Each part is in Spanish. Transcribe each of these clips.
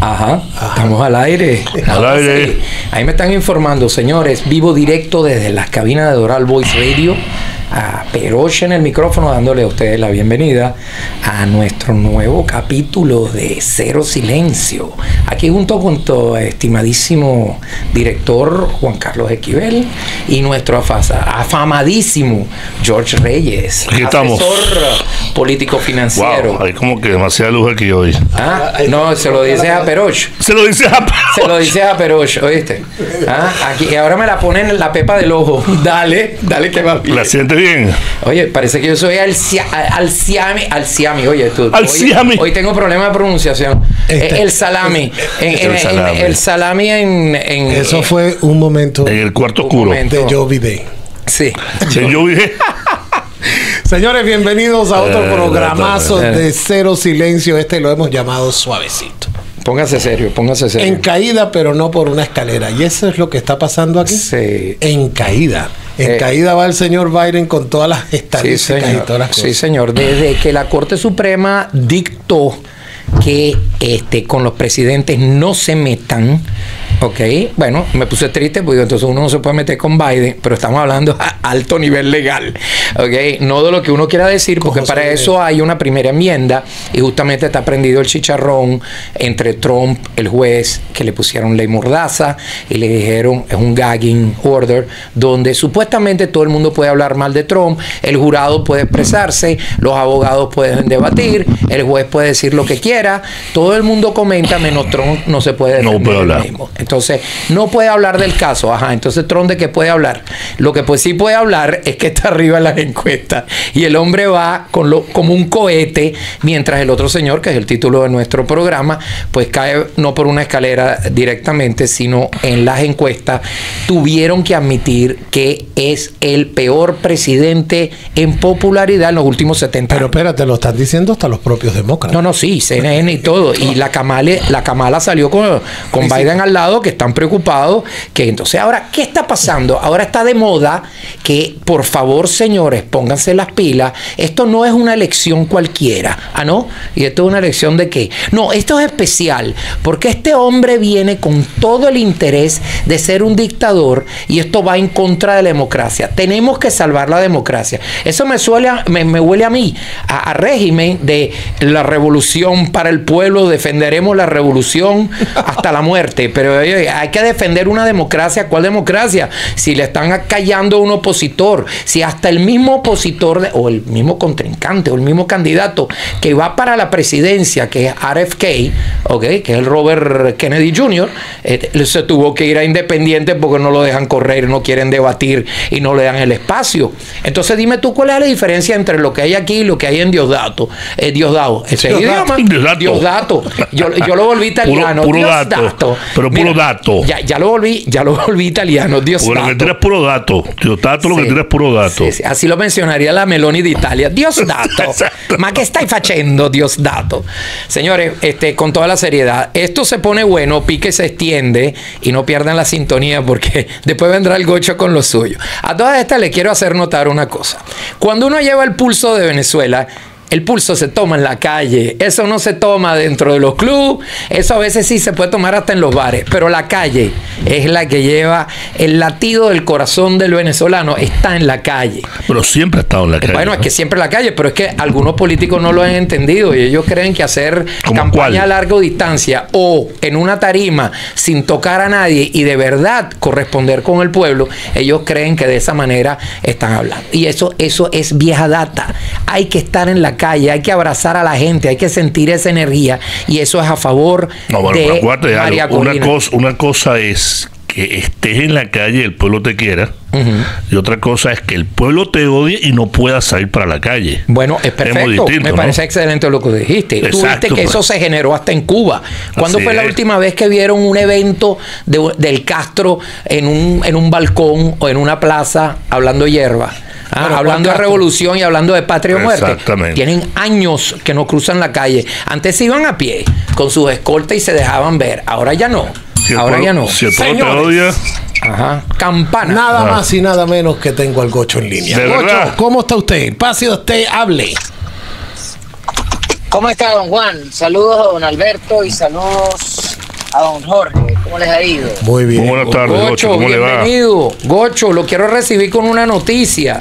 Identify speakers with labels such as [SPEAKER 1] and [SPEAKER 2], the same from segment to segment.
[SPEAKER 1] Ajá, estamos al aire.
[SPEAKER 2] Al aire.
[SPEAKER 1] sí. Ahí me están informando, señores, vivo directo desde las cabinas de Doral Voice Radio. A Peroche en el micrófono, dándole a ustedes la bienvenida a nuestro nuevo capítulo de Cero Silencio. Aquí junto con tu estimadísimo director Juan Carlos Equivel y nuestro afamadísimo George Reyes,
[SPEAKER 2] Aquí estamos.
[SPEAKER 1] asesor político financiero.
[SPEAKER 2] Wow, hay como que demasiada luz aquí hoy.
[SPEAKER 1] Ah, no, se lo dices a Peroche.
[SPEAKER 2] Se lo dice a
[SPEAKER 1] Se lo dices a Peroche, ¿oíste? Ah, aquí, ahora me la ponen en la pepa del ojo. Dale, dale que va bien.
[SPEAKER 2] ¿La siente bien?
[SPEAKER 1] Oye, parece que yo soy alcia, alciami, alciami, oye tú.
[SPEAKER 2] Alciami.
[SPEAKER 1] Hoy, hoy tengo problemas de pronunciación.
[SPEAKER 3] Este-
[SPEAKER 1] Eh, el salami. En- en-
[SPEAKER 2] El
[SPEAKER 1] en-
[SPEAKER 2] salami.
[SPEAKER 1] el salami en... en-
[SPEAKER 3] Eso fue un momento
[SPEAKER 2] En el cuarto oscuro.
[SPEAKER 3] de Joe Biden.
[SPEAKER 1] Sí.
[SPEAKER 2] Sí, yo dije,
[SPEAKER 3] Señores, bienvenidos a otro
[SPEAKER 2] Eh,
[SPEAKER 3] programazo
[SPEAKER 1] eh.
[SPEAKER 3] de Cero Silencio. Este lo hemos llamado suavecito.
[SPEAKER 1] Póngase serio, póngase serio.
[SPEAKER 3] En caída, pero no por una escalera. Y eso es lo que está pasando aquí.
[SPEAKER 1] Sí.
[SPEAKER 3] En caída. En
[SPEAKER 1] Eh.
[SPEAKER 3] caída va el señor Biden con todas las
[SPEAKER 1] Sí,
[SPEAKER 3] estadísticas y todas las
[SPEAKER 1] Sí,
[SPEAKER 3] cosas.
[SPEAKER 1] señor. Desde que la Corte Suprema dictó que este, con los presidentes no se metan, ok, bueno, me puse triste porque entonces uno no se puede meter con Biden, pero estamos hablando a alto nivel legal, ok, no de lo que uno quiera decir, porque para eso hay una primera enmienda y justamente está prendido el chicharrón entre Trump, el juez, que le pusieron ley mordaza y le dijeron, es un gagging order, donde supuestamente todo el mundo puede hablar mal de Trump, el jurado puede expresarse, los abogados pueden debatir, el juez puede decir lo que quiera, todo el mundo comenta, menos Trump no se puede
[SPEAKER 2] No
[SPEAKER 1] defender
[SPEAKER 2] puede
[SPEAKER 1] él
[SPEAKER 2] hablar.
[SPEAKER 1] mismo. Entonces, no puede hablar del caso. Ajá, entonces Trump de qué puede hablar. Lo que pues sí puede hablar es que está arriba en las encuestas. Y el hombre va con lo, como un cohete, mientras el otro señor, que es el título de nuestro programa, pues cae no por una escalera directamente, sino en las encuestas. Tuvieron que admitir que es el peor presidente en popularidad en los últimos 70
[SPEAKER 3] Pero
[SPEAKER 1] años.
[SPEAKER 3] espérate, lo están diciendo hasta los propios demócratas.
[SPEAKER 1] No, no, sí, CNN y todo. Y la Kamala, la Kamala salió con, con. Biden al lado, que están preocupados. Que entonces, ahora, ¿qué está pasando? Ahora está de moda que, por favor, señores, pónganse las pilas. Esto no es una elección cualquiera. ¿Ah, no? ¿Y esto es una elección de qué? No, esto es especial, porque este hombre viene con todo el interés de ser un dictador y esto va en contra de la democracia. Tenemos que salvar la democracia. Eso me, suele me huele a mí, a, a régimen de la revolución para el pueblo, defenderemos la revolución hasta la muerte. Pero oye, hay que defender una democracia. ¿Cuál democracia? Si le están callando a un opositor, si hasta el mismo opositor o el mismo contrincante o el mismo candidato que va para la presidencia, que es RFK, ¿ok? que es el Robert Kennedy Jr., eh, se tuvo que ir a independiente porque no lo dejan correr, no quieren debatir y no le dan el espacio. Entonces dime tú cuál es la diferencia entre lo que hay aquí y lo que hay en Diosdato. Eh, Diosdado, ese
[SPEAKER 3] Diosdato.
[SPEAKER 1] idioma.
[SPEAKER 2] Diosdato.
[SPEAKER 1] Diosdato. Yo, yo lo volví italiano.
[SPEAKER 2] puro
[SPEAKER 1] Diosdato.
[SPEAKER 2] dato, pero puro dato.
[SPEAKER 1] Ya, ya lo volví, ya lo volví italiano.
[SPEAKER 2] porque lo que
[SPEAKER 1] Diosdato.
[SPEAKER 2] tiene es puro dato. Yo dato lo que
[SPEAKER 1] Sí.
[SPEAKER 2] tiene es puro dato.
[SPEAKER 1] Sì, sì, Así lo mencionaría la Meloni d'Italia. Dios dato. Ma che stai facendo, Dios dato? Señores, este, con toda la seriedad, esto se pone bueno, pique se extiende y no pierdan la sintonía porque después vendrá el gocho con lo suyo. A todas estas le quiero hacer notar una cosa. Cuando uno lleva el pulso de Venezuela, el pulso se toma en la calle, eso no se toma dentro de los clubes, eso a veces sí se puede tomar hasta en los bares, pero la calle es la que lleva el latido del corazón del venezolano, está en la calle.
[SPEAKER 2] Pero siempre ha estado en la calle.
[SPEAKER 1] Bueno, es que siempre en la calle, pero es que algunos políticos no lo han entendido y ellos creen que hacer
[SPEAKER 2] ¿Cómo
[SPEAKER 1] campaña
[SPEAKER 2] cuál?
[SPEAKER 1] a larga distancia o en una tarima sin tocar a nadie y de verdad corresponder con el pueblo, ellos creen que de esa manera están hablando. Y eso, eso es vieja data. Hay que estar en la calle, hay que abrazar a la gente, hay que sentir esa energía y eso es a favor
[SPEAKER 2] No, bueno,
[SPEAKER 1] de María
[SPEAKER 2] algo. Una cosa, una cosa es que estés en la calle y el pueblo te quiera. Y otra cosa es que el pueblo te odie y no puedas salir para la calle.
[SPEAKER 1] Bueno, es
[SPEAKER 2] muy
[SPEAKER 1] perfecto.
[SPEAKER 2] distinto,
[SPEAKER 1] Me
[SPEAKER 2] ¿no?
[SPEAKER 1] parece excelente lo que dijiste. Tú
[SPEAKER 2] Exacto,
[SPEAKER 1] viste que
[SPEAKER 2] pues.
[SPEAKER 1] eso se generó hasta en Cuba. ¿Cuándo
[SPEAKER 2] Así
[SPEAKER 1] fue la última vez que vieron un evento de- del Castro en un, en un balcón o en una plaza hablando hierba? Ah,
[SPEAKER 3] Pero,
[SPEAKER 1] hablando de revolución y hablando de patria o muerte.
[SPEAKER 2] Exactamente.
[SPEAKER 1] Tienen años que no cruzan la calle. Antes se iban a pie con sus escoltas y se dejaban ver. Ahora ya no.
[SPEAKER 2] Si
[SPEAKER 1] Ahora
[SPEAKER 2] pueblo-
[SPEAKER 1] ya no.
[SPEAKER 2] Si el pueblo te
[SPEAKER 3] Señores.
[SPEAKER 2] odia,
[SPEAKER 1] Ajá. Campana.
[SPEAKER 3] Nada
[SPEAKER 2] Ah.
[SPEAKER 3] más y nada menos que tengo al Gocho en línea.
[SPEAKER 2] ¿De
[SPEAKER 3] Gocho,
[SPEAKER 2] verdad?
[SPEAKER 3] ¿cómo está usted? Pase usted, hable.
[SPEAKER 4] ¿Cómo está, don Juan? Saludos a don Alberto y saludos a don Jorge. ¿Cómo les ha ido?
[SPEAKER 3] Muy bien.
[SPEAKER 2] Muy buenas tardes, Gocho.
[SPEAKER 1] Gocho,
[SPEAKER 2] ¿Cómo le va?
[SPEAKER 1] bienvenido. Gocho, lo quiero recibir con una noticia.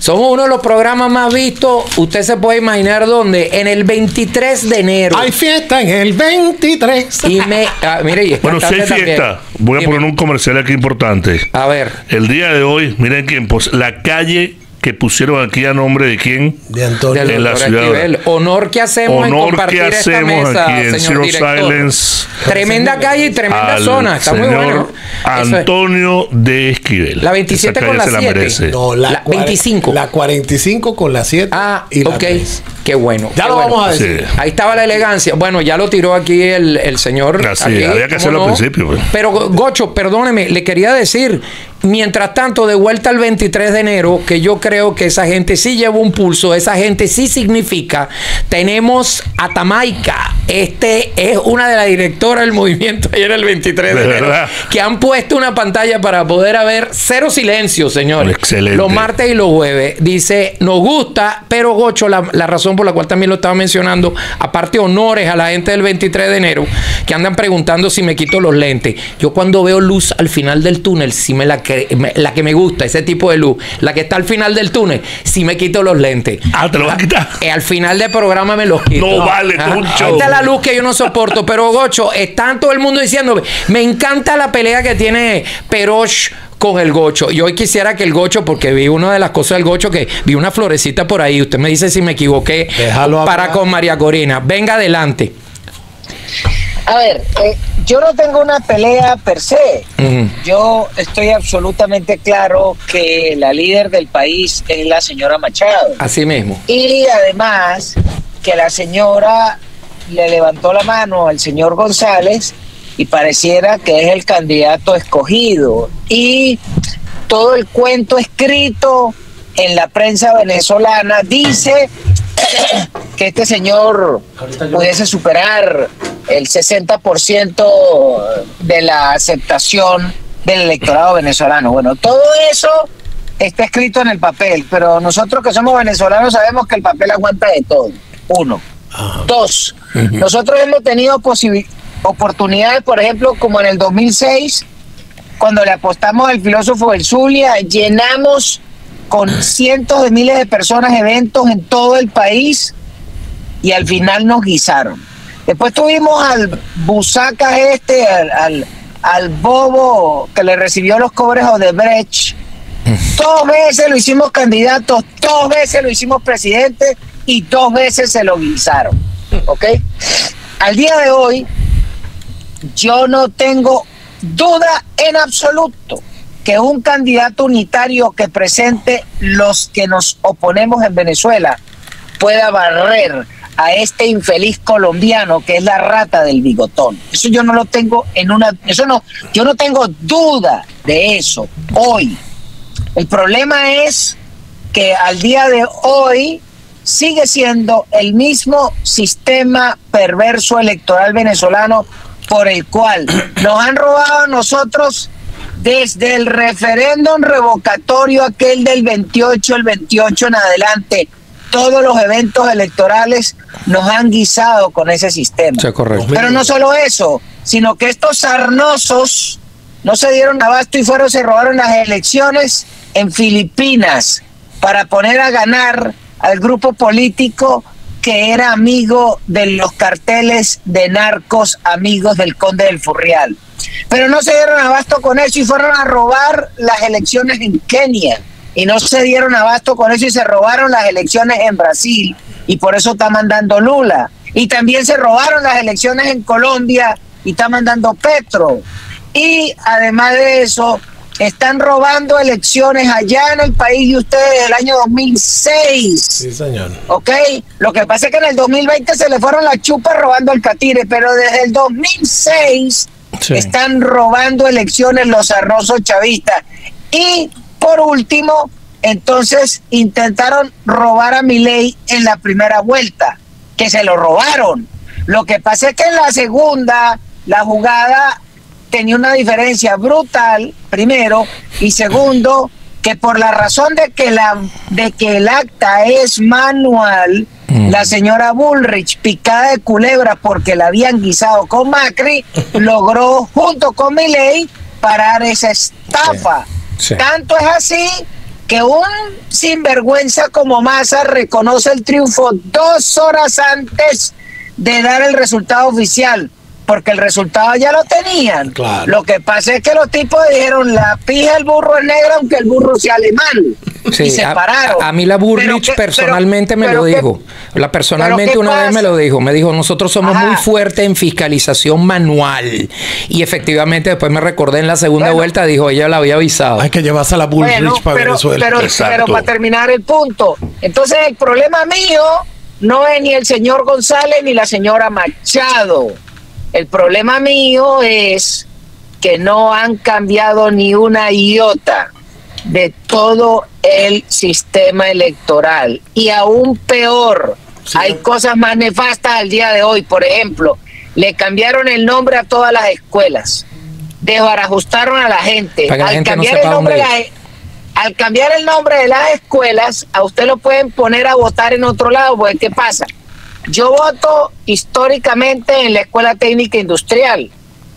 [SPEAKER 1] Somos uno de los programas más vistos. Usted se puede imaginar dónde. En el 23 de enero.
[SPEAKER 3] Hay fiesta en el 23.
[SPEAKER 1] Y me. ah, mire, y
[SPEAKER 2] Bueno, si hay
[SPEAKER 1] también.
[SPEAKER 2] fiesta, voy a
[SPEAKER 1] Dime.
[SPEAKER 2] poner un comercial aquí importante.
[SPEAKER 1] A ver.
[SPEAKER 2] El día de hoy, miren quién, pues la calle que pusieron aquí a nombre de quién.
[SPEAKER 3] De Antonio.
[SPEAKER 2] en la ciudad.
[SPEAKER 1] Esquivel. Honor que hacemos en
[SPEAKER 2] Honor
[SPEAKER 1] compartir
[SPEAKER 2] que
[SPEAKER 1] esta
[SPEAKER 2] hacemos
[SPEAKER 1] mesa,
[SPEAKER 2] aquí en
[SPEAKER 1] señor
[SPEAKER 2] Zero. Silence.
[SPEAKER 1] Tremenda calle y tremenda
[SPEAKER 2] al
[SPEAKER 1] zona. Está muy bueno. Es.
[SPEAKER 2] Antonio de Esquivel.
[SPEAKER 1] La 27
[SPEAKER 2] Esa
[SPEAKER 1] con la
[SPEAKER 2] se
[SPEAKER 1] 7.
[SPEAKER 2] merece.
[SPEAKER 3] No, la,
[SPEAKER 1] La
[SPEAKER 3] cuare-
[SPEAKER 1] 25.
[SPEAKER 3] La 45 con la 7.
[SPEAKER 1] Ah,
[SPEAKER 3] y la
[SPEAKER 1] ok.
[SPEAKER 3] 3.
[SPEAKER 1] Qué bueno.
[SPEAKER 3] Ya
[SPEAKER 1] qué
[SPEAKER 3] lo
[SPEAKER 1] bueno.
[SPEAKER 3] vamos a decir.
[SPEAKER 2] Sí.
[SPEAKER 1] Ahí estaba la elegancia. Bueno, ya lo tiró aquí el, el señor.
[SPEAKER 2] Así,
[SPEAKER 1] aquí,
[SPEAKER 2] había que
[SPEAKER 1] ¿cómo
[SPEAKER 2] hacerlo al principio, pues.
[SPEAKER 1] Pero, Gocho, perdóneme, le quería decir, mientras tanto, de vuelta al 23 de enero, que yo creo que esa gente sí lleva un pulso, esa gente sí significa, tenemos a Tamaica. Este es una de las directoras del movimiento ayer el 23 de,
[SPEAKER 2] De
[SPEAKER 1] enero,
[SPEAKER 2] verdad.
[SPEAKER 1] que han puesto una pantalla para poder haber cero silencio, señores.
[SPEAKER 2] Excelente.
[SPEAKER 1] Los martes y los jueves. Dice, nos gusta, pero Gocho, la, la razón por la cual también lo estaba mencionando, aparte honores a la gente del 23 de enero, que andan preguntando si me quito los lentes. Yo cuando veo luz al final del túnel, si me la que, me- la que me gusta, ese tipo de luz, la que está al final del túnel, si me quito los lentes.
[SPEAKER 2] Ah, te lo vas a quitar.
[SPEAKER 1] Eh, al final del programa me los quito.
[SPEAKER 2] No vale, tú un show.
[SPEAKER 1] Esta es la luz que yo no soporto. Pero, Gocho, está todo el mundo diciendo, me encanta la pelea que tiene Perosh con el gocho. Y hoy quisiera que el gocho, porque vi una de las cosas del gocho, que vi una florecita por ahí. Usted me dice si me equivoqué.
[SPEAKER 3] Déjalo
[SPEAKER 1] para
[SPEAKER 3] hablar.
[SPEAKER 1] con María Corina. Venga adelante.
[SPEAKER 4] A ver, eh, yo no tengo una pelea per se. Yo estoy absolutamente claro que la líder del país es la señora Machado.
[SPEAKER 1] Así mismo.
[SPEAKER 4] Y además que la señora le levantó la mano al señor González y pareciera que es el candidato escogido. Y todo el cuento escrito en la prensa venezolana dice que este señor pudiese superar el 60% de la aceptación del electorado venezolano. Bueno, todo eso está escrito en el papel, pero nosotros que somos venezolanos sabemos que el papel aguanta de todo. Uno. Dos, nosotros hemos tenido oportunidades, por ejemplo, como en el 2006, cuando le apostamos al filósofo del Zulia, llenamos con cientos de miles de personas eventos en todo el país y al final nos guisaron. Después tuvimos al busaca este, al, al, bobo que le recibió los cobres de Brecht. Dos veces lo hicimos candidato, dos veces lo hicimos presidente y dos veces se lo guisaron. ¿Ok? Al día de hoy, yo no tengo duda en absoluto que un candidato unitario que presente los que nos oponemos en Venezuela pueda barrer a este infeliz colombiano que es la rata del bigotón. Eso yo no lo tengo en una, eso no, yo no tengo duda de eso hoy. El problema es que al día de hoy sigue siendo el mismo sistema perverso electoral venezolano por el cual nos han robado a nosotros desde el referéndum revocatorio aquel del 28, el 28 en adelante. Todos los eventos electorales nos han guisado con ese sistema. Pero no solo eso, sino que estos sarnosos no se dieron abasto y fueron, se robaron las elecciones en Filipinas para poner a ganar al grupo político que era amigo de los carteles de narcos, amigos del conde del Furrial. Pero no se dieron abasto con eso y fueron a robar las elecciones en Kenia. Y no se dieron abasto con eso y se robaron las elecciones en Brasil. Y por eso está mandando Lula. Y también se robaron las elecciones en Colombia y está mandando Petro. Y además de eso, están robando elecciones allá en el país de ustedes del año 2006.
[SPEAKER 3] Sí, señor.
[SPEAKER 4] ¿ok? Lo que pasa es que en el 2020 se le fueron las chupas robando el catire, pero desde el 2006 Están robando elecciones los arrosos chavistas. Y por último, entonces intentaron robar a Milei en la primera vuelta, que se lo robaron. Lo que pasa es que en la segunda, la jugada tenía una diferencia brutal, primero, y segundo, que por la razón de que, la, de que el acta es manual, La señora Bullrich, picada de culebra porque la habían guisado con Macri, logró junto con Milei parar esa estafa.
[SPEAKER 1] Sí, sí.
[SPEAKER 4] Tanto es así que un sinvergüenza como Massa reconoce el triunfo dos horas antes de dar el resultado oficial, porque el resultado ya lo tenían.
[SPEAKER 3] Claro.
[SPEAKER 4] Lo que pasa es que los tipos dijeron, la pija del burro es negra aunque el burro sea alemán.
[SPEAKER 1] Sí,
[SPEAKER 4] y se
[SPEAKER 1] a,
[SPEAKER 4] pararon.
[SPEAKER 1] a- mí la
[SPEAKER 4] Pero
[SPEAKER 1] Burrich
[SPEAKER 4] que-
[SPEAKER 1] personalmente
[SPEAKER 4] pero-
[SPEAKER 1] me
[SPEAKER 4] pero
[SPEAKER 1] lo
[SPEAKER 4] que-
[SPEAKER 1] dijo. La personalmente
[SPEAKER 4] ¿qué
[SPEAKER 1] una vez me lo dijo. Me dijo, nosotros somos
[SPEAKER 4] Ajá.
[SPEAKER 1] muy fuertes en fiscalización manual. Y efectivamente después me recordé en la segunda
[SPEAKER 4] Bueno.
[SPEAKER 1] vuelta, dijo, ella la había avisado.
[SPEAKER 3] Hay que llevarse a la Bullrich
[SPEAKER 4] Bueno,
[SPEAKER 3] para
[SPEAKER 4] pero,
[SPEAKER 3] Venezuela.
[SPEAKER 4] pero, pero para terminar el punto, entonces el problema mío no es ni el señor González ni la señora Machado. El problema mío es que no han cambiado ni una iota de todo el sistema electoral. Y aún peor, hay cosas más nefastas al día de hoy. Por ejemplo, le cambiaron el nombre a todas las escuelas, desbarajustaron a la gente.
[SPEAKER 1] Para que la
[SPEAKER 4] al
[SPEAKER 1] gente no
[SPEAKER 4] cambiar
[SPEAKER 1] sepa
[SPEAKER 4] el nombre la- al cambiar el nombre de las escuelas, a usted lo pueden poner a votar en otro lado, porque ¿qué pasa? Yo voto históricamente en la Escuela Técnica Industrial.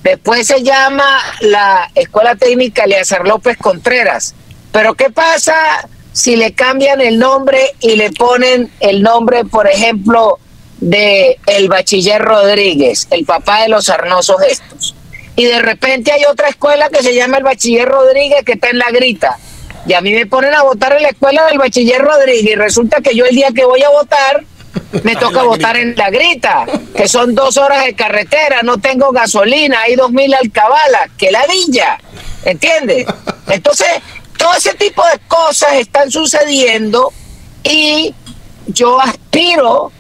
[SPEAKER 4] Después se llama la Escuela Técnica Eleazar López Contreras. Pero ¿qué pasa si le cambian el nombre y le ponen el nombre, por ejemplo, de el bachiller Rodríguez, el papá de los arnosos estos? Y de repente hay otra escuela que se llama el bachiller Rodríguez que está en la grita. Y a mí me ponen a votar en la escuela del bachiller Rodríguez y resulta que yo el día que voy a votar me toca votar en la grita, que son dos horas de carretera, no tengo gasolina, hay dos mil alcabalas, que ladilla, ¿entiendes? Entonces, todo ese tipo de cosas están sucediendo y yo aspiro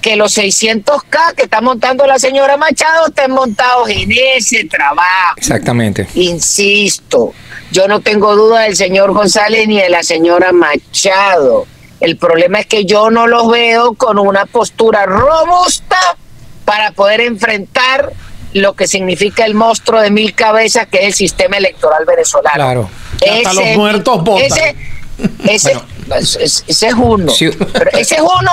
[SPEAKER 4] que los 600K que está montando la señora Machado estén montados en ese trabajo.
[SPEAKER 1] Exactamente.
[SPEAKER 4] Insisto, yo no tengo duda del señor González ni de la señora Machado. El problema es que yo no los veo con una postura robusta para poder enfrentar lo que significa el monstruo de mil cabezas que es el sistema electoral venezolano.
[SPEAKER 1] Claro.
[SPEAKER 3] Que hasta los muertos votan.
[SPEAKER 4] Ese, ese, ese- ese es uno.
[SPEAKER 1] Sí.
[SPEAKER 4] Pero ese es uno,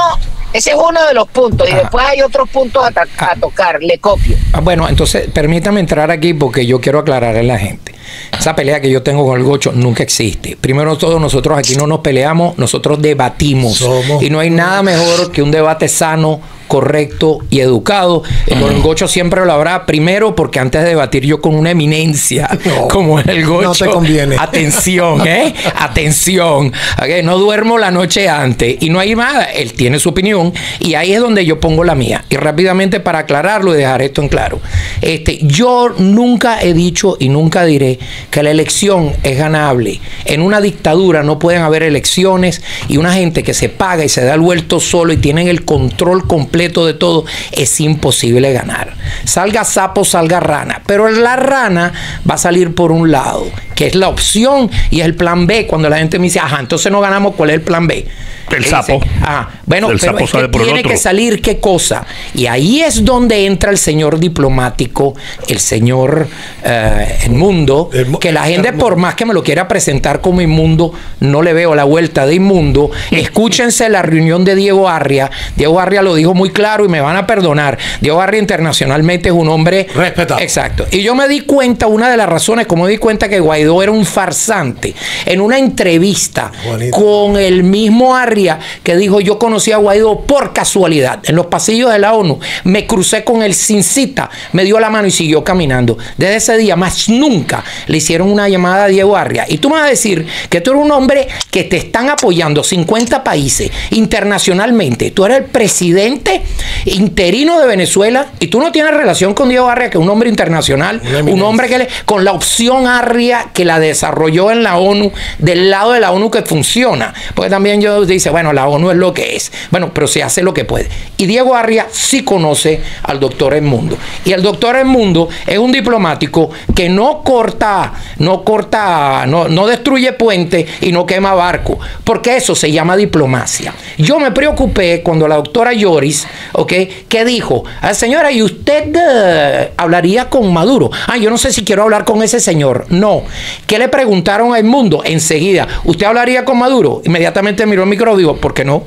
[SPEAKER 4] ese es uno de los puntos. Y
[SPEAKER 1] Ajá.
[SPEAKER 4] después hay otros puntos a, ta- a tocar. Le copio.
[SPEAKER 1] Ah, Bueno, entonces permítame entrar aquí porque yo quiero aclarar a la gente. Esa pelea que yo tengo con el gocho nunca existe. Primero todo, nosotros aquí no nos peleamos, nosotros debatimos.
[SPEAKER 3] Somos-
[SPEAKER 1] Y no hay nada mejor que un debate sano, correcto y educado. El gocho siempre lo habrá. Primero, porque antes de debatir yo con una eminencia
[SPEAKER 3] No,
[SPEAKER 1] como el gocho.
[SPEAKER 3] no te conviene.
[SPEAKER 1] Atención, ¿eh? Atención. Ok, No duermo la noche antes. Y no hay nada. Él tiene su opinión. Y ahí es donde yo pongo la mía. Y rápidamente para aclararlo y dejar esto en claro. Este, yo nunca he dicho y nunca diré que la elección es ganable. En una dictadura no pueden haber elecciones y una gente que se paga y se da el vuelto solo y tienen el control completo de todo, es imposible ganar. Salga sapo, salga rana. Pero la rana va a salir por un lado, que es la opción y es el plan B. Cuando la gente me dice, ajá, entonces no ganamos, ¿cuál es el plan B?
[SPEAKER 2] El
[SPEAKER 1] Dice,
[SPEAKER 2] sapo.
[SPEAKER 1] Ah, bueno,
[SPEAKER 2] El
[SPEAKER 1] pero
[SPEAKER 2] sapo
[SPEAKER 1] es que
[SPEAKER 2] por
[SPEAKER 1] tiene
[SPEAKER 2] otro.
[SPEAKER 1] que salir qué cosa. Y ahí es donde entra el señor diplomático, el señor eh, inmundo,
[SPEAKER 3] El
[SPEAKER 1] que la gente
[SPEAKER 3] el-
[SPEAKER 1] por más que me lo quiera presentar como inmundo, no le veo la vuelta de inmundo. Escúchense la reunión de Diego Arria. Diego Arria lo dijo muy claro y me van a perdonar. Diego Arria internacionalmente es un hombre
[SPEAKER 3] Respetado.
[SPEAKER 1] Exacto. Y yo me di cuenta, una de las razones, como me di cuenta que Guaidó era un farsante, en una entrevista con el mismo Arria que dijo, yo conocí a Guaidó por casualidad, en los pasillos de la ONU, me crucé con él sin cita, me dio la mano y siguió caminando. Desde ese día, más nunca le hicieron una llamada a Diego Arria. Y tú me vas a decir que tú eres un hombre que te están apoyando 50 países internacionalmente, tú eres el presidente interino de Venezuela y tú no tienes relación con Diego Arria, que es un hombre internacional, un hombre que le, con la opción Arria que la desarrolló en la ONU, del lado de la ONU que funciona. Porque también yo dice, bueno, la ONU es lo que es. Bueno, pero se hace lo que puede. Y Diego Arria sí conoce al doctor Edmundo. Y el doctor Edmundo es un diplomático que no corta, no corta, no, no destruye puentes y no quema barco. Porque eso se llama diplomacia. Yo me preocupé cuando la doctora Lloris, ¿ok? Que dijo, "Ah, señora, ¿y usted eh, hablaría con Maduro? Ah, yo no sé si quiero hablar con ese señor. No. ¿Qué le preguntaron a Edmundo? Enseguida, ¿usted hablaría con Maduro? Inmediatamente miró el micrófono y dijo, ¿por qué no?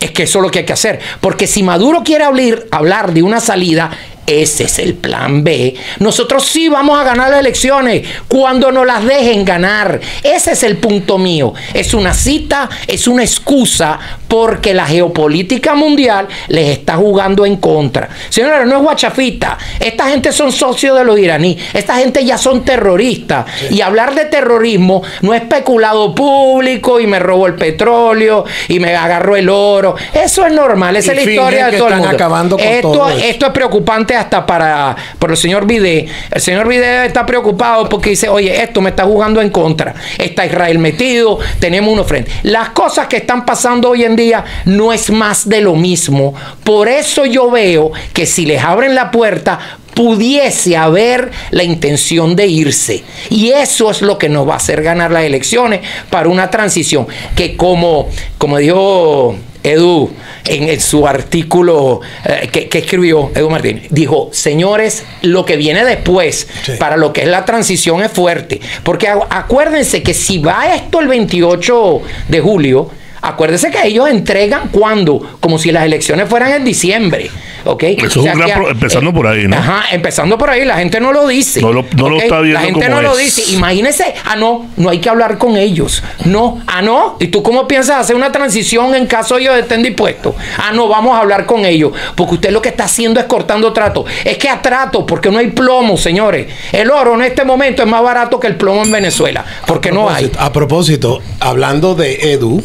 [SPEAKER 1] es que eso es lo que hay que hacer. Porque si Maduro quiere hablar, hablar de una salida, ese es el plan B. Nosotros sí vamos a ganar las elecciones cuando nos las dejen ganar. Ese es el punto mío. Es una cita, es una excusa porque la geopolítica mundial les está jugando en contra. Señora, no es guachafita. Esta gente son socios de los iraníes. Esta gente ya son terroristas. Y hablar de terrorismo no es especulado público y me robó el petróleo y me agarró el oro. Eso es normal. Esa
[SPEAKER 3] Y
[SPEAKER 1] es la historia de todo el mundo.
[SPEAKER 3] acabando con
[SPEAKER 1] esto,
[SPEAKER 3] todo
[SPEAKER 1] esto es preocupante hasta para por el señor Vide. El señor Vide está preocupado porque dice, oye, esto me está jugando en contra. Está Israel metido, tenemos uno frente. Las cosas que están pasando hoy en día no es más de lo mismo. Por eso yo veo que si les abren la puerta, pudiese haber la intención de irse. Y eso es lo que nos va a hacer ganar las elecciones para una transición que como, como dijo Edu en, en su artículo eh, que, que escribió Edu Martín, dijo, señores, lo que viene después
[SPEAKER 3] Sí.
[SPEAKER 1] para lo que es la transición es fuerte. Porque acu- acuérdense que si va esto el 28 de julio, Acuérdense que ellos entregan cuando, como si las elecciones fueran en diciembre, ¿ok?
[SPEAKER 2] Eso es un gran
[SPEAKER 1] que-
[SPEAKER 2] pro- empezando por ahí, ¿no?
[SPEAKER 1] Ajá, empezando por ahí, la gente no lo dice.
[SPEAKER 2] No lo- no lo
[SPEAKER 1] ¿ok?
[SPEAKER 2] está viendo
[SPEAKER 1] La gente
[SPEAKER 2] como
[SPEAKER 1] no lo dice. Imagínese, ah, no, no hay que hablar con ellos. No, ah, no. ¿Y tú cómo piensas hacer una transición en caso ellos estén dispuestos? Ah, no, vamos a hablar con ellos. Porque usted lo que está haciendo es cortando trato. Es que a trato, porque no hay plomo, señores. El oro en este momento es más barato que el plomo en Venezuela. Porque no hay.
[SPEAKER 3] A propósito, hablando de Edu.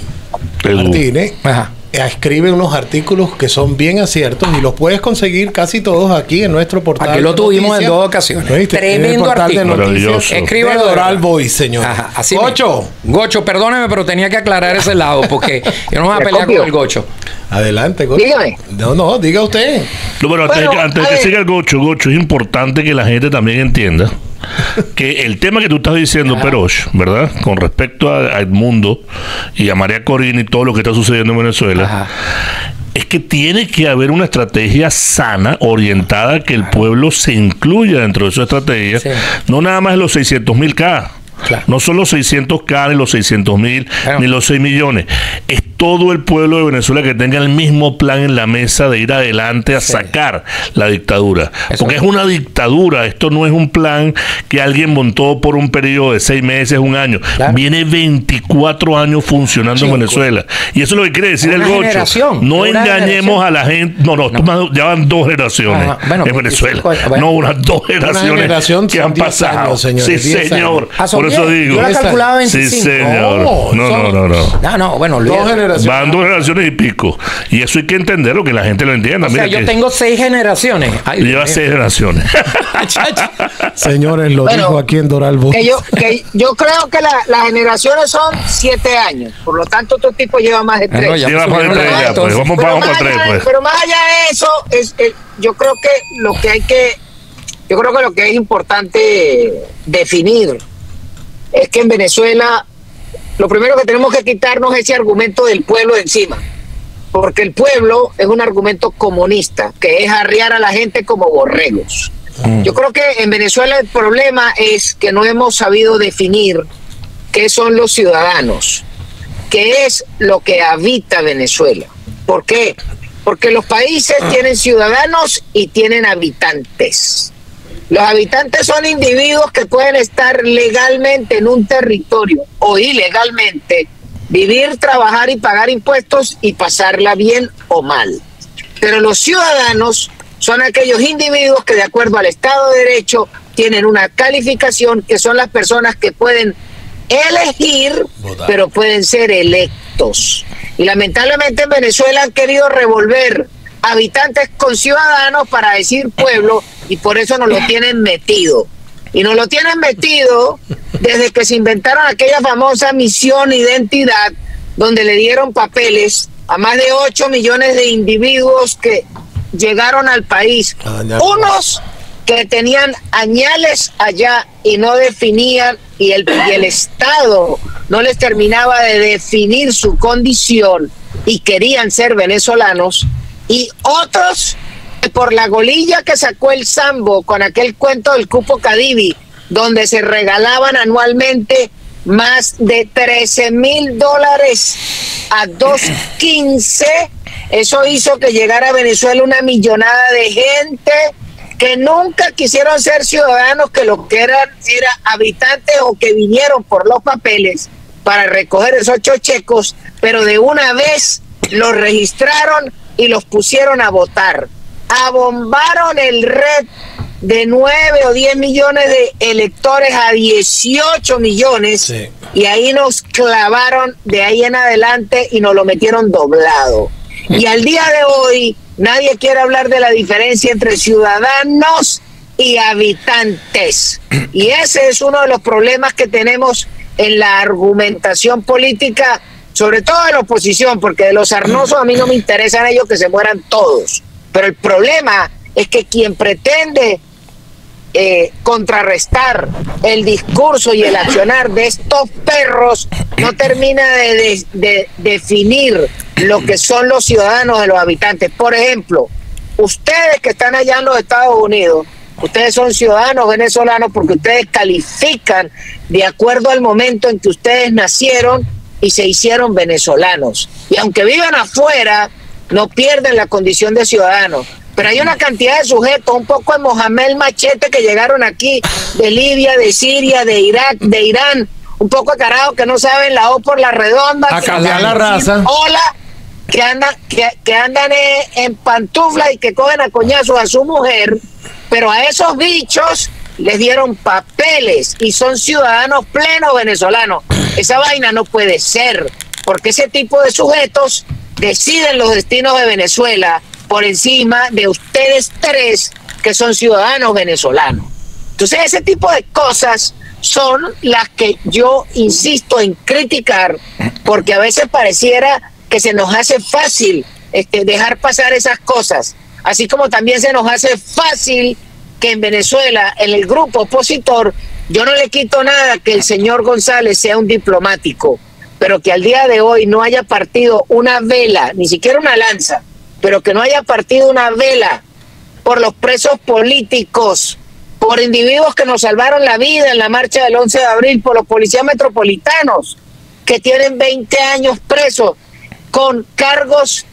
[SPEAKER 3] Martínez,
[SPEAKER 1] Ajá.
[SPEAKER 3] eh, escribe unos artículos que son bien aciertos y los puedes conseguir casi todos aquí en nuestro portal.
[SPEAKER 1] Aquí lo tuvimos en dos ocasiones. Tremendo
[SPEAKER 3] portal de
[SPEAKER 1] artículo.
[SPEAKER 3] de Doral. Boys, señor.
[SPEAKER 1] Ajá, así
[SPEAKER 3] Ocho.
[SPEAKER 1] mismo. Gocho, perdóneme, pero tenía que aclarar ese lado porque yo no me voy a
[SPEAKER 4] Le
[SPEAKER 1] pelear con el Gocho.
[SPEAKER 3] Adelante, Gocho.
[SPEAKER 4] Dígame.
[SPEAKER 3] No, no, diga usted.
[SPEAKER 2] No, pero antes,
[SPEAKER 4] Bueno,
[SPEAKER 2] de que, antes de que siga el gocho, gocho, es importante que la gente también entienda que el tema que tú estás diciendo, Perosh, ¿verdad? Con respecto a, a Edmundo y a María Corina y todo lo que está sucediendo en Venezuela,
[SPEAKER 1] Ajá.
[SPEAKER 2] es que tiene que haber una estrategia sana, orientada a que el pueblo se incluya dentro de su estrategia,
[SPEAKER 1] Sí.
[SPEAKER 2] no nada más los 600 mil K.
[SPEAKER 1] Claro.
[SPEAKER 2] No son los 600K, ni los 600 mil,
[SPEAKER 1] Claro.
[SPEAKER 2] ni los 6 millones. Es todo el pueblo de Venezuela que tenga el mismo plan en la mesa de ir adelante a sacar la dictadura.
[SPEAKER 1] Eso
[SPEAKER 2] Porque
[SPEAKER 1] es.
[SPEAKER 2] es una dictadura. Esto no es un plan que alguien montó por un periodo de 6 meses, un año.
[SPEAKER 1] Claro.
[SPEAKER 2] Viene 24 años funcionando en. Venezuela. Y eso es lo que quiere decir
[SPEAKER 1] Una
[SPEAKER 2] el Gocho. No
[SPEAKER 1] una
[SPEAKER 2] engañemos
[SPEAKER 1] generación.
[SPEAKER 2] a la gente. No, no, más- ya van dos generaciones.
[SPEAKER 1] Bueno,
[SPEAKER 2] en Venezuela.
[SPEAKER 1] 25, bueno.
[SPEAKER 2] No, unas dos generaciones
[SPEAKER 3] generación
[SPEAKER 2] que han
[SPEAKER 3] 10
[SPEAKER 2] pasado.
[SPEAKER 3] años, señores,
[SPEAKER 2] sí,
[SPEAKER 3] 10
[SPEAKER 2] señor.
[SPEAKER 3] años.
[SPEAKER 1] Ah,
[SPEAKER 2] Por eso
[SPEAKER 1] 10.
[SPEAKER 2] digo.
[SPEAKER 1] Yo la calculaba 25.
[SPEAKER 2] Sí, señor.
[SPEAKER 3] No,
[SPEAKER 2] No,
[SPEAKER 3] son-
[SPEAKER 2] no, no, no.
[SPEAKER 1] No, no, bueno,
[SPEAKER 3] Dos
[SPEAKER 1] olvídate.
[SPEAKER 3] generaciones.
[SPEAKER 2] Van dos generaciones y pico. Y eso hay que entenderlo, que la gente lo entienda.
[SPEAKER 1] O sea,
[SPEAKER 2] Mira
[SPEAKER 1] yo
[SPEAKER 2] que
[SPEAKER 1] tengo seis generaciones. Ay,
[SPEAKER 2] lleva
[SPEAKER 1] Dios
[SPEAKER 2] seis generaciones.
[SPEAKER 3] Señores, lo
[SPEAKER 4] Bueno,
[SPEAKER 3] dijo aquí en Doral.
[SPEAKER 4] Que yo, que yo creo que la- las generaciones son siete años. Por lo tanto, estos tipos llevan más de
[SPEAKER 1] Ah,
[SPEAKER 4] tres.
[SPEAKER 1] no,
[SPEAKER 2] Lleva más de tres ya, pues. Vamos,
[SPEAKER 4] pero,
[SPEAKER 2] vamos
[SPEAKER 4] más
[SPEAKER 2] para tres,
[SPEAKER 4] allá,
[SPEAKER 2] pues.
[SPEAKER 4] pero más allá de eso, es, eh, yo creo que lo que hay que, yo creo que lo que es importante definir es que en Venezuela lo primero que tenemos que quitarnos es ese argumento del pueblo de encima. Porque el pueblo es un argumento comunista, que es arriar a la gente como borregos. Yo creo que en Venezuela el problema es que no hemos sabido definir qué son los ciudadanos, qué es lo que habita Venezuela. ¿Por qué? Porque los países tienen ciudadanos y tienen habitantes. Los habitantes son individuos que pueden estar legalmente en un territorio o ilegalmente, vivir, trabajar y pagar impuestos y pasarla bien o mal. Pero los ciudadanos son aquellos individuos que de acuerdo al Estado de Derecho tienen una calificación que son las personas que pueden elegir,
[SPEAKER 3] Votar.
[SPEAKER 4] pero pueden ser electos. Y lamentablemente en Venezuela han querido revolver habitantes con ciudadanos para decir pueblo y por eso nos lo tienen metido. Y nos lo tienen metido desde que se inventaron aquella famosa misión identidad donde le dieron papeles a más de 8 millones de individuos que llegaron al país.
[SPEAKER 3] Ah.
[SPEAKER 4] Unos que tenían añales allá y no definían y el, y el Estado no les terminaba de definir su condición y querían ser venezolanos y otros por la golilla que sacó el Sambo con aquel cuento del cupo Cadivi donde se regalaban anualmente más de 13 mil dólares a 2.15. Eso hizo que llegara a Venezuela una millonada de gente que nunca quisieron ser ciudadanos, que lo que eran era habitantes o que vinieron por los papeles para recoger esos chochecos, pero de una vez los registraron y los pusieron a votar. Abombaron el red de 9 o 10 millones de electores a 18 millones
[SPEAKER 3] Sí.
[SPEAKER 4] y ahí nos clavaron de ahí en adelante y nos lo metieron doblado. Y al día de hoy nadie quiere hablar de la diferencia entre ciudadanos y habitantes. Y ese es uno de los problemas que tenemos en la argumentación política, sobre todo de la oposición, porque de los arnosos a mí no me interesan ellos que se mueran todos. Pero el problema es que quien pretende eh, contrarrestar el discurso y el accionar de estos perros no termina de, de- de definir lo que son los ciudadanos de los habitantes. Por ejemplo, ustedes que están allá en los Estados Unidos, ustedes son ciudadanos venezolanos porque ustedes califican de acuerdo al momento en que ustedes nacieron y se hicieron venezolanos. Y aunque vivan afuera, no pierden la condición de ciudadanos. Pero hay una cantidad de sujetos, un poco de Mohamed Machete que llegaron aquí de Libia, de Siria, de Irak, de Irán, un poco de carajo que no saben la O por la redonda.
[SPEAKER 3] A
[SPEAKER 4] que
[SPEAKER 3] cambiar la raza.
[SPEAKER 4] Hola, que andan, que, que andan en pantufla y que cogen a coñazos a su mujer, pero a esos bichos les dieron papeles y son ciudadanos plenos venezolanos. Esa vaina no puede ser, porque ese tipo de sujetos deciden los destinos de Venezuela por encima de ustedes tres que son ciudadanos venezolanos. Entonces ese tipo de cosas son las que yo insisto en criticar porque a veces pareciera que se nos hace fácil este, dejar pasar esas cosas, así como también se nos hace fácil que en Venezuela, en el grupo opositor, yo no le quito nada que el señor González sea un diplomático, pero que al día de hoy no haya partido una vela, ni siquiera una lanza, pero que no haya partido una vela por los presos políticos, por individuos que nos salvaron la vida en la marcha del 11 de abril, por los policías metropolitanos que tienen 20 años presos con cargos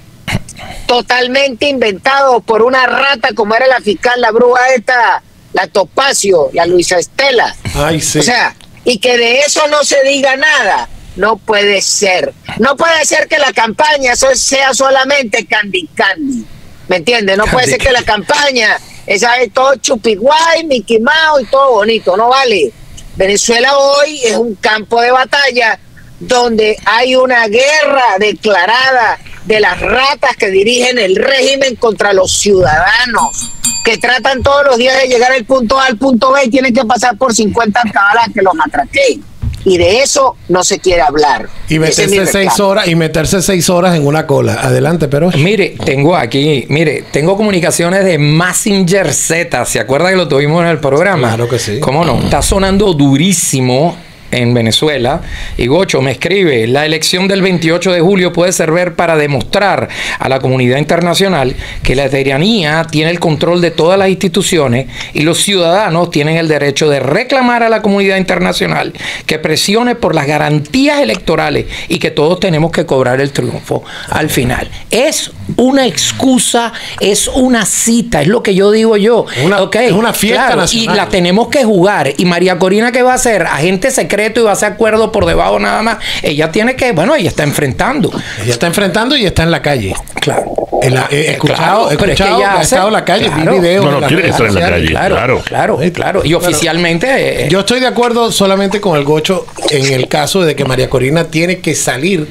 [SPEAKER 4] totalmente inventados por una rata como era la fiscal, la bruja esta, la Topacio, la Luisa Estela.
[SPEAKER 3] Ay, sí.
[SPEAKER 4] O sea, y que de eso no se diga nada. No puede ser. No puede ser que la campaña sea solamente candy candy. ¿Me entiendes? No puede ser que la campaña esa es todo chupiguay, Mickey Mouse y todo bonito. No vale. Venezuela hoy es un campo de batalla donde hay una guerra declarada de las ratas que dirigen el régimen contra los ciudadanos, que tratan todos los días de llegar al punto A al punto B y tienen que pasar por 50 cabalas que los atraqueen. Y de eso no se quiere hablar.
[SPEAKER 3] Y
[SPEAKER 4] es
[SPEAKER 3] meterse seis horas y meterse seis horas en una cola. Adelante, pero
[SPEAKER 1] Mire, tengo aquí, mire, tengo comunicaciones de Massinger Z. ¿Se acuerda que lo tuvimos en el programa?
[SPEAKER 3] Claro que sí.
[SPEAKER 1] ¿Cómo no? Está sonando durísimo en Venezuela. Y Gocho me escribe, la elección del 28 de julio puede servir para demostrar a la comunidad internacional que la tiranía tiene el control de todas las instituciones y los ciudadanos tienen el derecho de reclamar a la comunidad internacional que presione por las garantías electorales y que todos tenemos que cobrar el triunfo al final. Es una excusa, es una cita, es lo que yo digo yo.
[SPEAKER 3] Una-
[SPEAKER 1] Ok,
[SPEAKER 3] es una fiesta
[SPEAKER 1] claro,
[SPEAKER 3] nacional.
[SPEAKER 1] Y la tenemos que jugar. Y María Corina, ¿qué va a hacer? Agente secreto y va a hacer acuerdo por debajo nada más. Ella tiene que, bueno, ella está enfrentando.
[SPEAKER 3] ella está enfrentando y está en la calle.
[SPEAKER 1] Claro.
[SPEAKER 3] En la- he escuchado,
[SPEAKER 1] Claro,
[SPEAKER 3] he
[SPEAKER 1] pero es que
[SPEAKER 3] escuchado ha
[SPEAKER 1] hace-
[SPEAKER 3] estado en la calle,
[SPEAKER 1] claro.
[SPEAKER 3] vi videos.
[SPEAKER 2] No, no,
[SPEAKER 3] redes
[SPEAKER 2] estar en la calle.
[SPEAKER 1] Claro,
[SPEAKER 2] claro.
[SPEAKER 1] claro, claro. Y oficialmente. eh,
[SPEAKER 3] Yo estoy de acuerdo solamente con el Gocho en el caso de que María Corina tiene que salir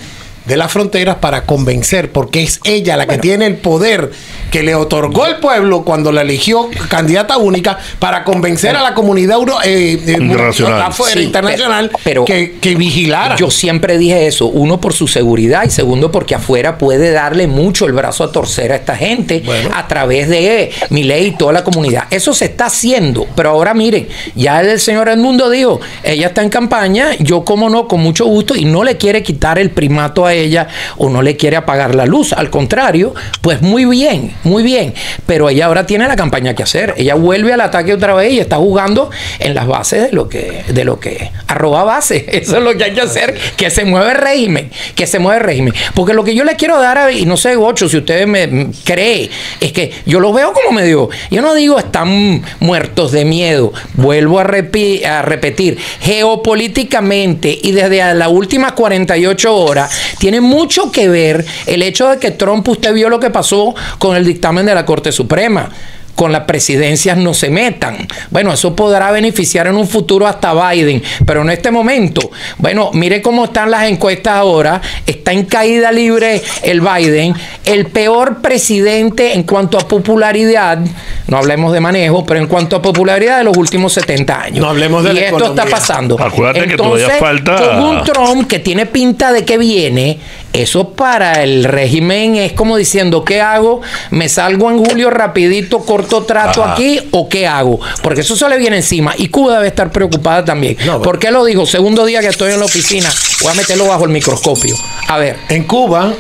[SPEAKER 3] de las fronteras para convencer, porque es ella la que tiene el poder que le otorgó el pueblo cuando la eligió candidata única para convencer a la comunidad euro, eh, eh,
[SPEAKER 2] Internacional.
[SPEAKER 3] afuera,
[SPEAKER 1] Sí,
[SPEAKER 3] internacional
[SPEAKER 1] pero-
[SPEAKER 3] que, que vigilara.
[SPEAKER 1] Yo siempre dije eso, uno por su seguridad y segundo porque afuera puede darle mucho el brazo a torcer a esta gente
[SPEAKER 3] Bueno.
[SPEAKER 1] a través de mi ley y toda la comunidad. Eso se está haciendo, pero ahora miren, ya el señor Edmundo dijo, ella está en campaña, yo como no, con mucho gusto y no le quiere quitar el primato a ella o no le quiere apagar la luz, al contrario, pues muy bien, muy bien, pero ella ahora tiene la campaña que hacer. Ella vuelve al ataque otra vez y está jugando en las bases de lo que, de lo que arroba base. Eso es lo que hay que hacer, que se mueve el régimen, que se mueve el régimen. Porque lo que yo le quiero dar, a, y no sé, Gocho, si ustedes me creen, es que yo lo veo como medio, yo no digo están muertos de miedo, vuelvo a, a repetir, geopolíticamente y desde las últimas 48 horas, tiene mucho que ver el hecho de que Trump, usted vio lo que pasó con el dictamen de la Corte Suprema con las presidencias no se metan. Bueno, eso podrá beneficiar en un futuro hasta Biden, pero en este momento, bueno, mire cómo están las encuestas ahora, está en caída libre el Biden, el peor presidente en cuanto a popularidad, no hablemos de manejo, pero en cuanto a popularidad de los últimos 70 años.
[SPEAKER 3] No hablemos de
[SPEAKER 1] Y esto está pasando.
[SPEAKER 2] Acuérdate que todavía falta-
[SPEAKER 1] Con un Trump que tiene pinta de que viene, eso para el régimen es como diciendo, ¿qué hago? ¿Me salgo en julio rapidito, corto trato
[SPEAKER 2] Ajá.
[SPEAKER 1] aquí o qué hago? Porque eso se le viene encima y Cuba debe estar preocupada también.
[SPEAKER 3] No,
[SPEAKER 1] ¿Por qué lo digo? Segundo día que estoy en la oficina, voy a meterlo bajo el microscopio. A ver,
[SPEAKER 3] En Cuba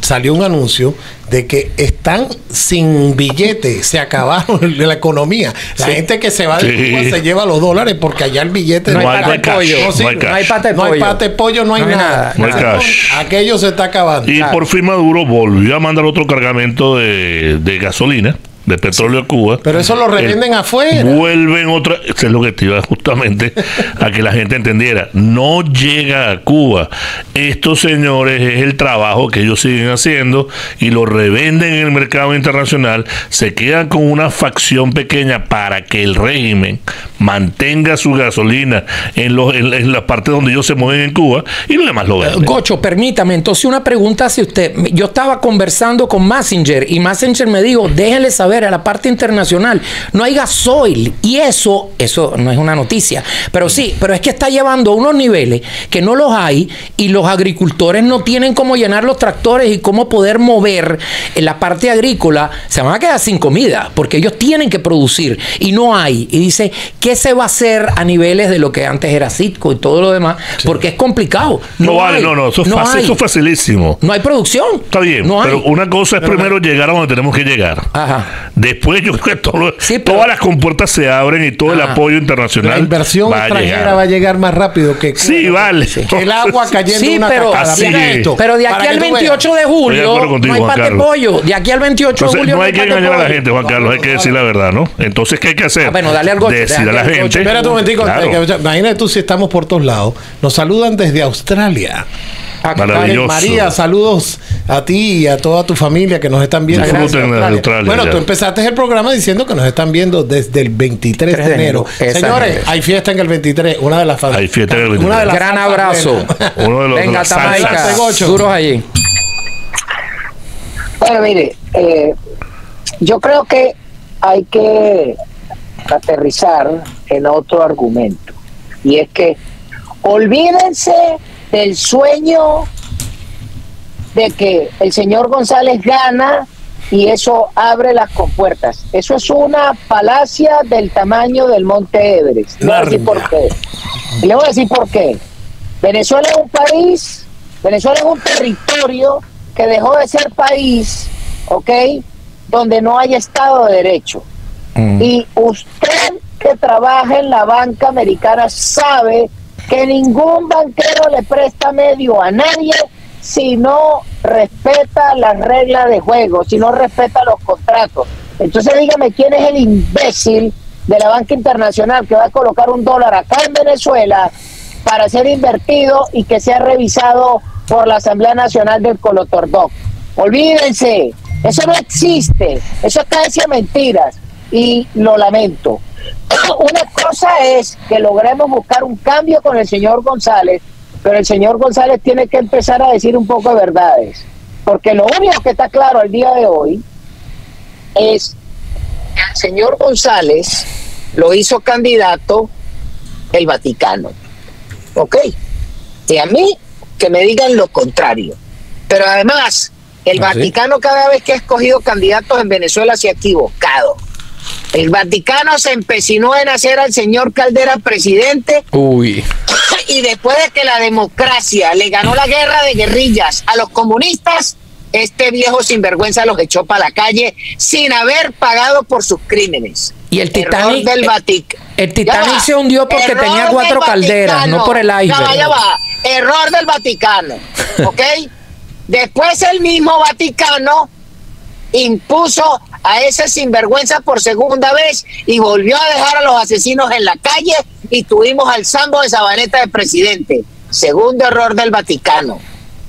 [SPEAKER 3] salió un anuncio de que están sin billete, se acabaron de la economía. La gente que se va de
[SPEAKER 2] Sí.
[SPEAKER 3] Cuba se lleva los dólares porque allá el billete
[SPEAKER 1] no hay
[SPEAKER 2] No hay
[SPEAKER 1] pata pollo.
[SPEAKER 2] no hay cash.
[SPEAKER 1] No hay pata de
[SPEAKER 3] no hay
[SPEAKER 1] pollo.
[SPEAKER 3] pate pollo, no hay,
[SPEAKER 1] No hay
[SPEAKER 3] nada.
[SPEAKER 1] nada,
[SPEAKER 2] no hay.
[SPEAKER 3] Aquello se está acabando.
[SPEAKER 2] Y
[SPEAKER 1] Claro.
[SPEAKER 2] por fin Maduro volvió a mandar otro cargamento de, de gasolina, de petróleo a Cuba.
[SPEAKER 3] Pero eso lo revenden afuera.
[SPEAKER 2] Vuelven otra, eso es lo que te iba justamente a que la gente entendiera. No llega a Cuba. Estos señores es el trabajo que ellos siguen haciendo y lo revenden en el mercado internacional. Se quedan con una facción pequeña para que el régimen mantenga su gasolina en, los, en, en la parte donde ellos se mueven en Cuba y lo demás lo venden.
[SPEAKER 1] Gocho, permítame, entonces una pregunta hacia usted. Yo estaba conversando con Messenger y Messenger me dijo, déjenle saber a la parte internacional, no hay gasoil. Y eso, eso no es una noticia, pero sí, pero es que está llevando a unos niveles que no los hay y los agricultores no tienen cómo llenar los tractores y cómo poder mover en la parte agrícola. Se van a quedar sin comida porque ellos tienen que producir y no hay. Y dice, ¿qué se va a hacer a niveles de lo que antes era Citco y todo lo demás? Porque es complicado.
[SPEAKER 2] No, vale,
[SPEAKER 1] hay,
[SPEAKER 2] no, no, eso es, fácil,
[SPEAKER 1] hay.
[SPEAKER 2] eso es facilísimo.
[SPEAKER 1] No hay producción.
[SPEAKER 2] Está bien,
[SPEAKER 1] No hay.
[SPEAKER 2] pero una cosa es primero llegar a donde tenemos que llegar.
[SPEAKER 1] Ajá.
[SPEAKER 2] Después yo creo que todo-
[SPEAKER 1] Sí, pero-
[SPEAKER 2] todas las compuertas se abren y todo el apoyo internacional
[SPEAKER 3] La inversión
[SPEAKER 2] va a
[SPEAKER 3] extranjera
[SPEAKER 2] llegar.
[SPEAKER 3] va a llegar más rápido que
[SPEAKER 2] Sí, vale.
[SPEAKER 3] que el agua cayendo
[SPEAKER 1] Sí,
[SPEAKER 3] una
[SPEAKER 1] pero,
[SPEAKER 3] cascada.
[SPEAKER 2] Así
[SPEAKER 3] Mira esto,
[SPEAKER 1] pero de aquí al
[SPEAKER 3] tú veas.
[SPEAKER 1] 28 de julio
[SPEAKER 2] contigo,
[SPEAKER 1] no hay
[SPEAKER 2] Juan
[SPEAKER 1] pate
[SPEAKER 2] Carlos.
[SPEAKER 1] pollo. De aquí al 28 de julio
[SPEAKER 2] no hay que engañar a la gente, Juan Carlos, hay que decirle la verdad, ¿no? Entonces, ¿qué hay que hacer?
[SPEAKER 1] Ah, bueno, dale algo-
[SPEAKER 2] Decir
[SPEAKER 1] dale
[SPEAKER 2] la
[SPEAKER 1] algo-
[SPEAKER 2] gente.
[SPEAKER 3] Espérate un momentico.
[SPEAKER 2] Claro.
[SPEAKER 3] que- Imagínate tú si estamos por todos lados. Nos saludan desde Australia.
[SPEAKER 2] Maravilloso.
[SPEAKER 3] María, saludos a ti y a toda tu familia que nos están viendo.
[SPEAKER 2] De Australia,
[SPEAKER 3] bueno,
[SPEAKER 2] ya.
[SPEAKER 3] tú empezaste el programa diciendo que nos están viendo desde el 23 de enero. Señores, hay fiesta en el 23. Una de las
[SPEAKER 2] Hay fiesta en el 23.
[SPEAKER 3] Una de las
[SPEAKER 1] Gran abrazo.
[SPEAKER 2] Uno de los
[SPEAKER 1] Venga, Tamaica. Duros allí.
[SPEAKER 4] Bueno, mire, eh, yo creo que hay que aterrizar en otro argumento. Y es que olvídense del sueño de que el señor González gana y eso abre las compuertas. Eso es una palacia del tamaño del Monte Everest. Le voy a decir por qué. Y le voy a decir por qué. Venezuela es un país, Venezuela es un territorio que dejó de ser país, ¿ok? Donde no hay Estado de Derecho.
[SPEAKER 1] Mm.
[SPEAKER 4] Y usted que trabaja en la banca americana sabe que ningún banquero le presta medio a nadie si no respeta las reglas de juego, si no respeta los contratos. Entonces dígame quién es el imbécil de la banca internacional que va a colocar un dólar acá en Venezuela para ser invertido y que sea revisado por la Asamblea Nacional del Colotordoc. Olvídense, eso no existe, eso es casi mentiras y lo lamento. Una cosa es que logremos buscar un cambio con el señor González, pero el señor González tiene que empezar a decir un poco de verdades, porque lo único que está claro al día de hoy es que al señor González lo hizo candidato el Vaticano. ¿Ok? Y a mí que me digan lo contrario. Pero además, el
[SPEAKER 1] ¿Ah, sí?
[SPEAKER 4] Vaticano cada vez que ha escogido candidatos en Venezuela se ha equivocado. El Vaticano se empecinó en hacer al señor Caldera presidente
[SPEAKER 1] Uy.
[SPEAKER 4] y después de que la democracia le ganó la guerra de guerrillas a los comunistas, este viejo sinvergüenza los echó para la calle sin haber pagado por sus crímenes.
[SPEAKER 1] Y el
[SPEAKER 4] Error
[SPEAKER 1] Titanic,
[SPEAKER 4] del
[SPEAKER 1] eh,
[SPEAKER 4] Vatic-
[SPEAKER 1] el Titanic se hundió porque
[SPEAKER 4] Error
[SPEAKER 1] tenía cuatro calderas,
[SPEAKER 4] Vaticano.
[SPEAKER 1] no por el
[SPEAKER 4] Ya
[SPEAKER 1] iceberg.
[SPEAKER 4] ya va. Error del Vaticano, ¿ok? Después el mismo Vaticano impuso a ese sinvergüenza por segunda vez y volvió a dejar a los asesinos en la calle y tuvimos al Sambo de Sabaneta de presidente. Segundo error del Vaticano.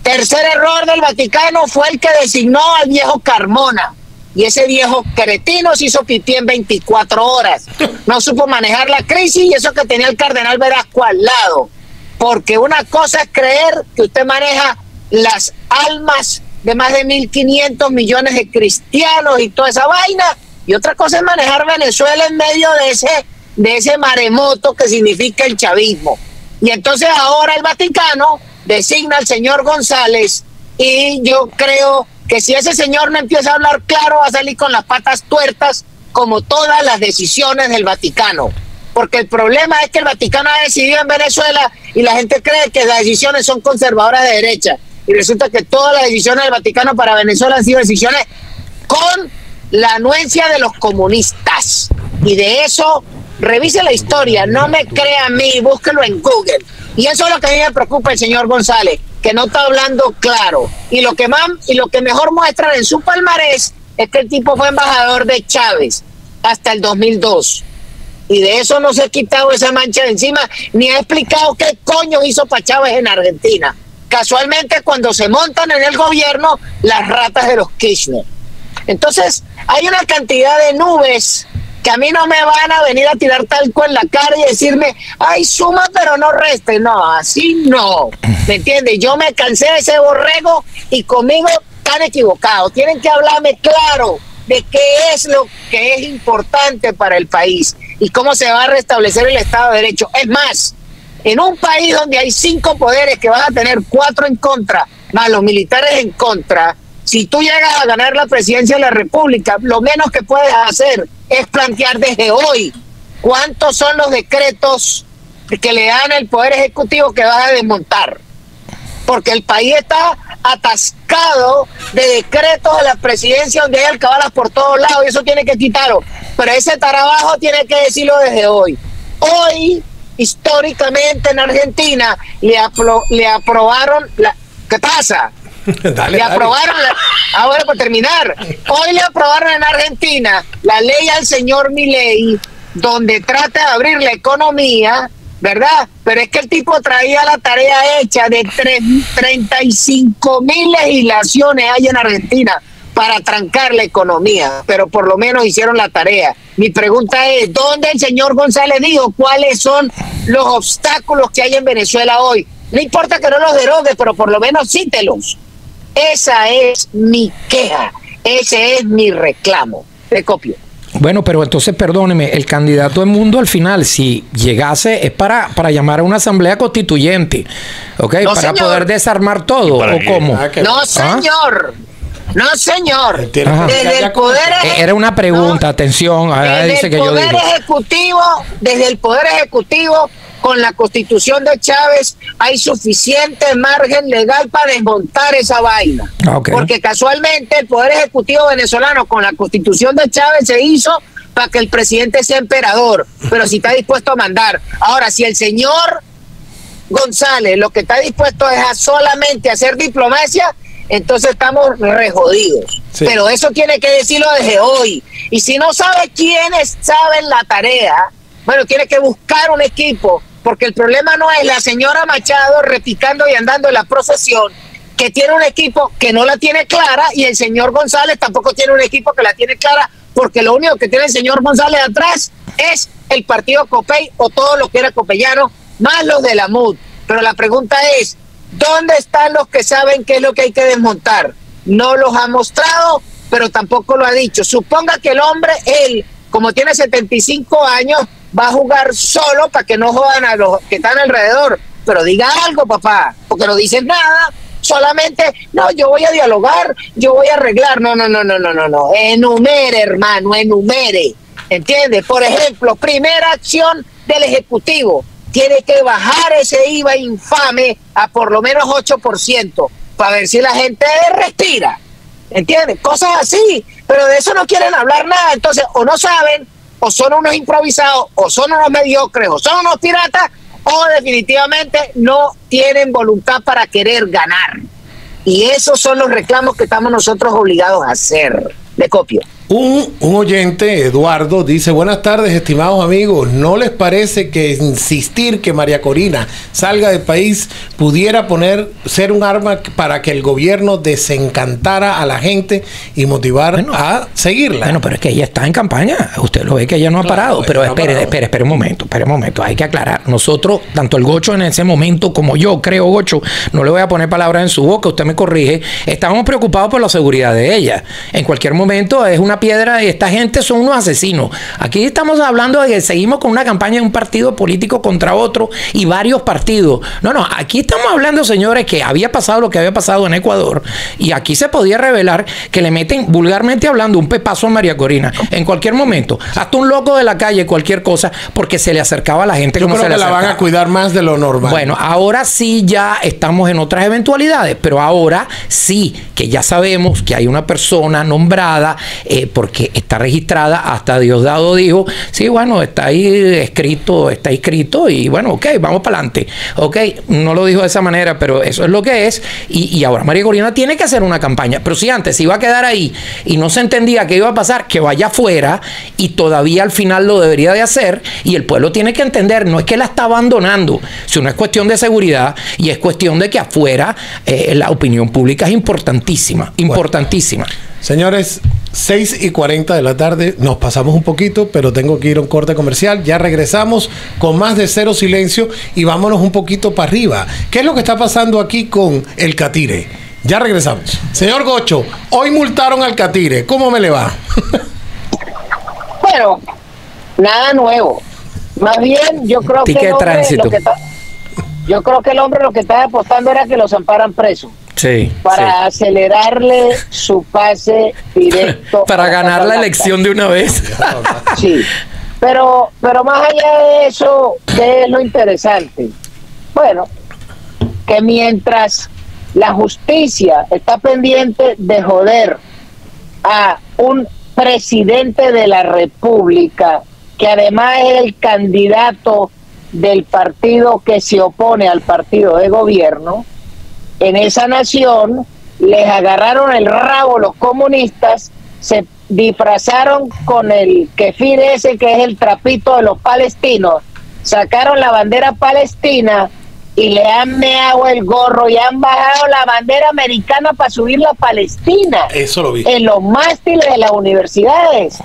[SPEAKER 4] Tercer error del Vaticano fue el que designó al viejo Carmona. Y ese viejo cretino se hizo pipí en 24 horas. No supo manejar la crisis y eso que tenía el cardenal Velasco al lado. Porque una cosa es creer que usted maneja las almas de más de 1.500 millones de cristianos y toda esa vaina. Y otra cosa es manejar Venezuela en medio de ese, de ese maremoto que significa el chavismo. Y entonces ahora el Vaticano designa al señor González y yo creo que si ese señor no empieza a hablar claro va a salir con las patas tuertas como todas las decisiones del Vaticano. Porque el problema es que el Vaticano ha decidido en Venezuela y la gente cree que las decisiones son conservadoras de derecha. Y resulta que todas las decisiones del Vaticano para Venezuela han sido decisiones con la anuencia de los comunistas. Y de eso, revise la historia, no me crea a mí, búsquelo en Google. Y eso es lo que a mí me preocupa el señor González, que no está hablando claro. Y lo que más, y lo que mejor muestra en su palmarés es que el tipo fue embajador de Chávez hasta el 2002. Y de eso no se ha quitado esa mancha de encima, ni ha explicado qué coño hizo para Chávez en Argentina. Casualmente, cuando se montan en el gobierno, las ratas de los Kirchner. Entonces, hay una cantidad de nubes que a mí no me van a venir a tirar talco en la cara y decirme, ay, suma pero no reste. No, así no. ¿Me entiendes? Yo me cansé de ese borrego y conmigo están equivocados. Tienen que hablarme claro de qué es lo que es importante para el país y cómo se va a restablecer el Estado de Derecho. Es más, en un país donde hay cinco poderes que van a tener cuatro en contra, más los militares en contra, si tú llegas a ganar la presidencia de la República, lo menos que puedes hacer es plantear desde hoy cuántos son los decretos que le dan el Poder Ejecutivo que vas a desmontar. Porque el país está atascado de decretos de la presidencia donde hay alcabalas por todos lados y eso tiene que quitarlo. Pero ese trabajo tiene que decirlo desde hoy. Hoy, históricamente en Argentina, le, apro- le aprobaron... La, ¿Qué pasa?
[SPEAKER 3] dale,
[SPEAKER 4] le
[SPEAKER 3] dale.
[SPEAKER 4] aprobaron, la, ahora para terminar, hoy le aprobaron en Argentina la ley al señor Milei, donde trata de abrir la economía, ¿verdad? Pero es que el tipo traía la tarea hecha de tres- 35 mil legislaciones hay en Argentina para trancar la economía, pero por lo menos hicieron la tarea. Mi pregunta es, ¿dónde el señor González dijo cuáles son los obstáculos que hay en Venezuela hoy? No importa que no los derogue, pero por lo menos cítelos. Esa es mi queja, ese es mi reclamo. Te copio.
[SPEAKER 1] Bueno, pero entonces perdóneme, el candidato del mundo al final, si llegase, es para, para llamar a una asamblea constituyente, ¿ok?
[SPEAKER 4] No,
[SPEAKER 1] para
[SPEAKER 4] señor.
[SPEAKER 1] poder desarmar todo,
[SPEAKER 2] ¿Para
[SPEAKER 1] ¿o
[SPEAKER 2] qué?
[SPEAKER 1] cómo?
[SPEAKER 3] Ah, que-
[SPEAKER 4] No, señor. No, señor. Desde el poder
[SPEAKER 1] Eh, Era una pregunta, atención, ahora
[SPEAKER 4] desde
[SPEAKER 1] dice
[SPEAKER 4] el
[SPEAKER 1] que
[SPEAKER 4] poder ejecutivo, desde el poder ejecutivo, con la constitución de Chávez, hay suficiente margen legal para desmontar esa vaina.
[SPEAKER 1] Ah.
[SPEAKER 4] Porque casualmente el poder ejecutivo venezolano con la constitución de Chávez se hizo para que el presidente sea emperador, pero si está dispuesto a mandar. Ahora, si el señor González lo que está dispuesto es a solamente hacer diplomacia, entonces estamos re jodidos.
[SPEAKER 3] Sí.
[SPEAKER 4] Pero eso tiene que decirlo desde hoy. Y si no sabe quiénes saben la tarea, bueno, tiene que buscar un equipo, porque el problema no es la señora Machado repicando y andando en la procesión, que tiene un equipo que no la tiene clara, y el señor González tampoco tiene un equipo que la tiene clara, porque lo único que tiene el señor González atrás es el partido Copey o todo lo que era copeyano, más los de la MUD. Pero la pregunta es, ¿dónde están los que saben qué es lo que hay que desmontar? No los ha mostrado, pero tampoco lo ha dicho. Suponga que el hombre, él, como tiene 75 años, va a jugar solo para que no jodan a los que están alrededor. Pero diga algo, papá, porque no dices nada. Solamente, no, yo voy a dialogar, yo voy a arreglar. No, no, no, no, no, no, no. Enumere, hermano, enumere. ¿Entiendes? Por ejemplo, primera acción del Ejecutivo. Tiene que bajar ese IVA infame a por lo menos 8% para ver si la gente respira. ¿entiendes? Cosas así, pero de eso no quieren hablar nada, entonces o no saben, o son unos improvisados, o son unos mediocres, o son unos piratas, o definitivamente no tienen voluntad para querer ganar. Y esos son los reclamos que estamos nosotros obligados a hacer. De copio.
[SPEAKER 3] Un, un, oyente, Eduardo, dice, buenas tardes, estimados amigos, ¿no les parece que insistir que María Corina salga del país pudiera poner, ser un arma para que el gobierno desencantara a la gente y motivar
[SPEAKER 1] Bueno.
[SPEAKER 3] a seguirla?
[SPEAKER 1] Bueno, pero es que ella está en campaña. Usted lo ve que ella no ha
[SPEAKER 3] Claro,
[SPEAKER 1] parado. Pero
[SPEAKER 3] no
[SPEAKER 1] espere, espere, espere un momento, espere un momento. Hay que aclarar. Nosotros, tanto el Gocho en ese momento como yo, creo, Gocho, no le voy a poner palabras en su boca, usted me corrige. Estábamos preocupados por la seguridad de ella. En cualquier momento es una piedra y esta gente son unos asesinos. Aquí estamos hablando de que seguimos con una campaña de un partido político contra otro y varios partidos. No, no, aquí estamos hablando, señores, que había pasado lo que había pasado en Ecuador y aquí se podía revelar que le meten, vulgarmente hablando, un pepazo a María Corina en cualquier momento. Hasta un loco de la calle, cualquier cosa, porque se le acercaba a la gente
[SPEAKER 3] Yo
[SPEAKER 1] como
[SPEAKER 3] creo
[SPEAKER 1] se le
[SPEAKER 3] que la van a cuidar más de lo normal.
[SPEAKER 1] Bueno, ahora sí ya estamos en otras eventualidades, pero ahora sí que ya sabemos que hay una persona nombrada eh, porque está registrada, hasta Diosdado dijo, sí, bueno, está ahí escrito, está escrito y bueno, ok, vamos para adelante. Ok, no lo dijo de esa manera, pero eso es lo que es. Y, y ahora María Corina tiene que hacer una campaña, pero si antes iba a quedar ahí y no se entendía qué iba a pasar, que vaya afuera y todavía al final lo debería de hacer y el pueblo tiene que entender, no es que la está abandonando, sino es cuestión de seguridad y es cuestión de que afuera eh, la opinión pública es importantísima, importantísima.
[SPEAKER 3] Señores, 6 y 40 de la tarde, nos pasamos un poquito, pero tengo que ir a un corte comercial. Ya regresamos con más de cero silencio y vámonos un poquito para arriba. ¿Qué es lo que está pasando aquí con el Catire? Ya regresamos. Señor Gocho, hoy multaron al Catire. ¿Cómo me le va?
[SPEAKER 4] Bueno, nada nuevo. Más bien, yo creo que el hombre
[SPEAKER 1] tránsito.
[SPEAKER 4] lo que está- yo creo que el hombre lo que estaba apostando era que los amparan presos
[SPEAKER 1] Sí.
[SPEAKER 4] para acelerarle su pase directo
[SPEAKER 1] Para ganar la elección de una vez.
[SPEAKER 4] Sí, pero, pero más allá de eso, ¿qué es lo interesante? Bueno, que mientras la justicia está pendiente de joder a un presidente de la República, que además es el candidato del partido que se opone al partido de gobierno, en esa nación les agarraron el rabo los comunistas, se disfrazaron con el kefir ese que es el trapito de los palestinos, sacaron la bandera palestina y le han meado el gorro y han bajado la bandera americana para subir la palestina
[SPEAKER 3] Eso lo vi.
[SPEAKER 4] en los mástiles de las universidades.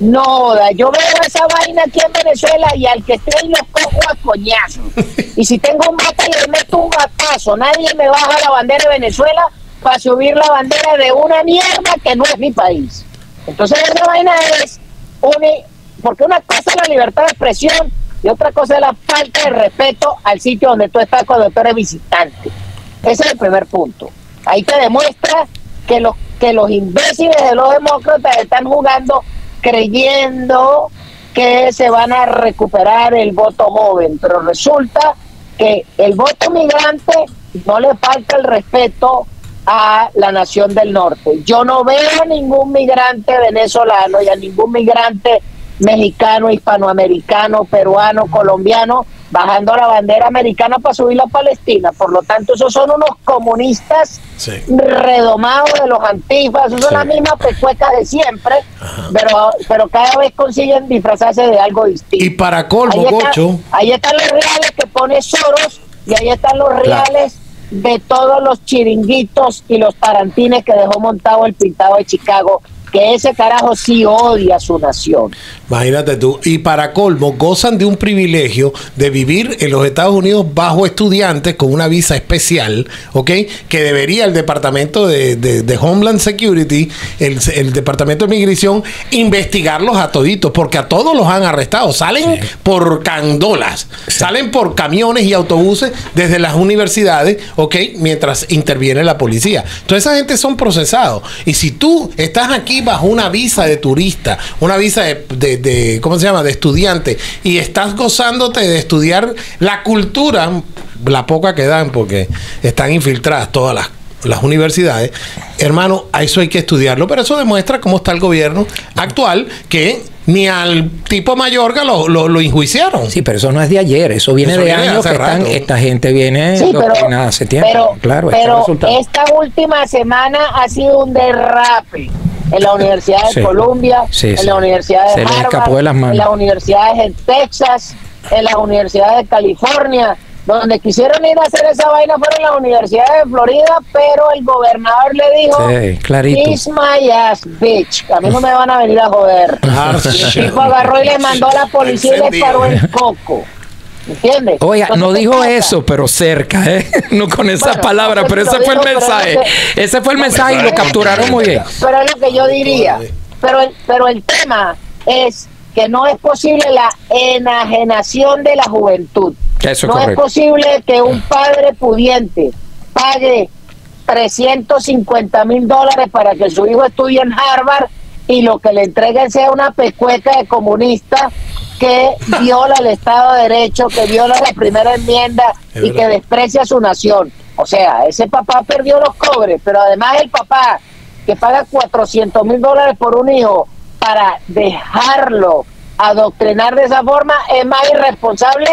[SPEAKER 4] No, yo veo esa vaina aquí en Venezuela y al que esté ahí los cojo a coñazo. Y si tengo un bate le meto un batazo. Nadie me baja la bandera de Venezuela para subir la bandera de una mierda que no es mi país. Entonces esa vaina es porque una cosa es la libertad de expresión y otra cosa es la falta de respeto al sitio donde tú estás cuando tú eres visitante. Ese es el primer punto. Ahí te demuestra que los que los imbéciles de los demócratas están jugando creyendo que se van a recuperar el voto joven, pero resulta que el voto migrante no le falta el respeto a la nación del norte. Yo no veo a ningún migrante venezolano y a ningún migrante mexicano, hispanoamericano, peruano, colombiano, bajando la bandera americana para subir la Palestina. Por lo tanto, esos son unos comunistas
[SPEAKER 3] Sí.
[SPEAKER 4] redomados de los antifas, esos son
[SPEAKER 3] Sí.
[SPEAKER 4] las mismas pecuecas de siempre, pero, pero cada vez consiguen disfrazarse de algo distinto.
[SPEAKER 3] Y para colmo,
[SPEAKER 4] ahí, está- ahí están los reales que pone Soros y ahí están los reales de todos los chiringuitos y los tarantines que dejó montado el pintado de Chicago, que ese carajo sí odia a su nación.
[SPEAKER 3] Imagínate tú. Y para colmo, gozan de un privilegio de vivir en los Estados Unidos bajo estudiantes con una visa especial, ¿ok? Que debería el Departamento de, de- de Homeland Security, el, el Departamento de Migración, investigarlos a toditos, porque a todos los han arrestado. Salen por candolas, salen por camiones y autobuses desde las universidades, ¿ok? Mientras interviene la policía. Entonces esa gente son procesados. Y si tú estás aquí bajo una visa de turista, una visa de, de- de- ¿cómo se llama? De estudiante, y estás gozándote de estudiar la cultura, la poca que dan, porque están infiltradas todas las las universidades, hermano, a eso hay que estudiarlo, pero eso demuestra cómo está el gobierno actual, que ni al tipo Mayorga lo, lo, lo enjuiciaron.
[SPEAKER 1] Sí, pero eso no es de ayer, eso viene
[SPEAKER 3] Eso
[SPEAKER 1] de
[SPEAKER 3] viene
[SPEAKER 1] años que están, esta gente viene
[SPEAKER 4] Sí, pero,
[SPEAKER 1] doctrinada hace tiempo.
[SPEAKER 4] pero,
[SPEAKER 1] claro,
[SPEAKER 4] pero esta última semana ha sido un derrape en la Universidad de
[SPEAKER 1] Sí.
[SPEAKER 4] Columbia,
[SPEAKER 1] Sí,
[SPEAKER 4] en
[SPEAKER 1] sí.
[SPEAKER 4] la Universidad de Harvard,
[SPEAKER 1] escapó de las manos.
[SPEAKER 4] en las universidades en Texas, en las universidades de California. Donde quisieron ir a hacer esa vaina fueron las universidades de Florida, pero el gobernador le dijo,
[SPEAKER 1] Sí, clarito.
[SPEAKER 4] Kiss my ass, bitch. A mí no me van a venir a joder.
[SPEAKER 3] Ah,
[SPEAKER 4] El tipo agarró y le mandó a la policía y le paró el coco. ¿Entiendes?
[SPEAKER 1] Oiga,
[SPEAKER 4] Entonces,
[SPEAKER 1] no
[SPEAKER 4] ¿qué
[SPEAKER 1] dijo
[SPEAKER 4] pasa?
[SPEAKER 1] eso, pero cerca, ¿eh? No con
[SPEAKER 4] Bueno,
[SPEAKER 1] palabras,
[SPEAKER 4] no,
[SPEAKER 1] pero
[SPEAKER 4] pero
[SPEAKER 1] ese fue el mensaje.
[SPEAKER 4] es
[SPEAKER 1] Ese fue el mensaje y lo capturaron muy bien.
[SPEAKER 4] Pero es lo que yo diría. Pero el, pero el tema es que no es posible la enajenación de la juventud.
[SPEAKER 1] Eso es
[SPEAKER 4] no es
[SPEAKER 1] correcto.
[SPEAKER 4] posible que un padre pudiente pague 350 mil dólares para que su hijo estudie en Harvard y lo que le entreguen sea una pecueca de comunista que viola el Estado de Derecho, que viola la primera enmienda
[SPEAKER 3] Es
[SPEAKER 4] y que desprecia a su nación. O sea, ese papá perdió los cobres, pero además el papá que paga 400 mil dólares por un hijo para dejarlo adoctrinar de esa forma es más irresponsable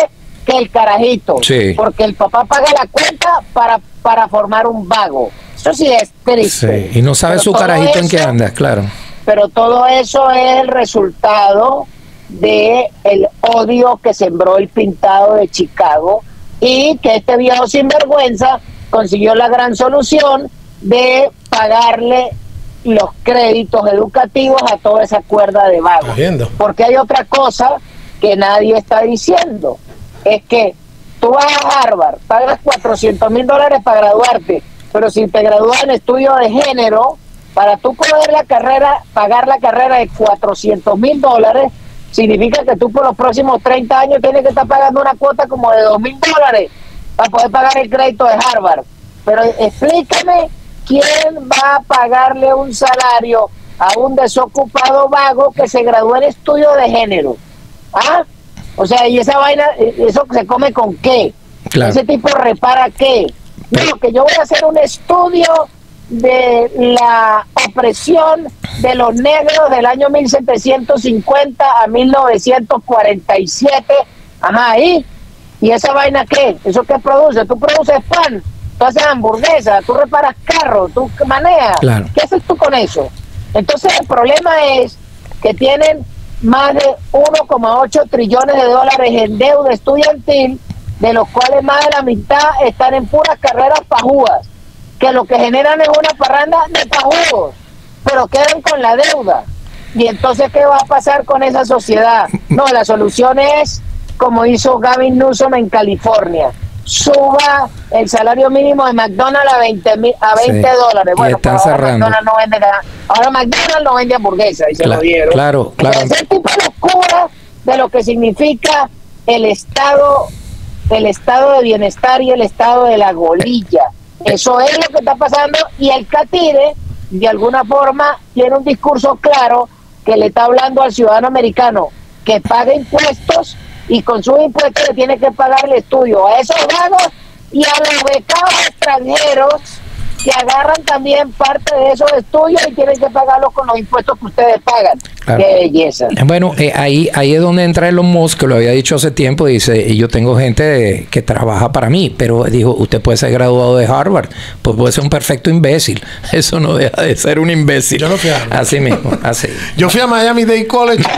[SPEAKER 4] que el carajito.
[SPEAKER 1] Sí.
[SPEAKER 4] Porque el papá paga la cuenta para, para formar un vago. Eso sí es triste.
[SPEAKER 1] Sí, y no sabe
[SPEAKER 4] Pero
[SPEAKER 1] su carajito en qué anda, claro.
[SPEAKER 4] Pero todo eso es el resultado de el odio que sembró el pintado de Chicago y que este viejo sinvergüenza consiguió la gran solución de pagarle los créditos educativos a toda esa cuerda de vagos. Porque hay otra cosa que nadie está diciendo. Es que tú vas a Harvard, pagas 400 mil dólares para graduarte, pero si te gradúas en estudio de género, para tú poder la carrera, pagar la carrera de 400 mil dólares, significa que tú por los próximos 30 años tienes que estar pagando una cuota como de 2 mil dólares para poder pagar el crédito de Harvard. Pero explícame quién va a pagarle un salario a un desocupado vago que se graduó en estudio de género. ¿Ah? O sea, y esa vaina, eh, ¿eso se come con qué?
[SPEAKER 1] Claro.
[SPEAKER 4] ¿Ese tipo repara qué? No, que yo voy a hacer un estudio de la opresión de los negros del año 1750 a 1947. Ajá, ahí. ¿Y esa vaina qué? ¿Eso qué produce? Tú produces pan, tú haces hamburguesas, tú reparas carros, tú manejas.
[SPEAKER 1] Claro.
[SPEAKER 4] ¿Qué haces tú con eso? Entonces el problema es que tienen más de 1,8 trillones de dólares en deuda estudiantil, de los cuales más de la mitad están en puras carreras pajúas, que lo que generan es una parranda de pajúos, pero quedan con la deuda. Y entonces, ¿qué va a pasar con esa sociedad? No, la solución es, como hizo Gavin Newsom en California, suba el salario mínimo de McDonald's a 20, mil- a 20
[SPEAKER 1] Sí.
[SPEAKER 4] dólares. Bueno,
[SPEAKER 1] están
[SPEAKER 4] ahora
[SPEAKER 1] cerrando.
[SPEAKER 4] McDonald's no vende nada. Ahora McDonald's no vende hamburguesas y se
[SPEAKER 1] Claro,
[SPEAKER 4] lo dieron.
[SPEAKER 1] claro, claro.
[SPEAKER 4] Ese tipo de locura de lo que significa el estado, el estado de bienestar y el estado de la golilla. Eso es lo que está pasando y el Catire, de alguna forma, tiene un discurso claro que le está hablando al ciudadano americano que pague impuestos y con sus impuestos le tiene que pagar el estudio a esos vagos y a los becados extranjeros que agarran también parte de esos estudios y tienen que pagarlos con los impuestos que ustedes pagan.
[SPEAKER 1] Claro.
[SPEAKER 4] Qué belleza.
[SPEAKER 1] Bueno, eh, ahí, ahí es donde entra Elon Musk, que lo había dicho hace tiempo, dice, y yo tengo gente que trabaja para mí, pero dijo, usted puede ser graduado de Harvard, pues puede ser un perfecto imbécil. Eso no deja de ser un imbécil.
[SPEAKER 3] Yo no fui a Harvard.
[SPEAKER 1] Así mismo, así.
[SPEAKER 3] Yo fui a Miami Dade College.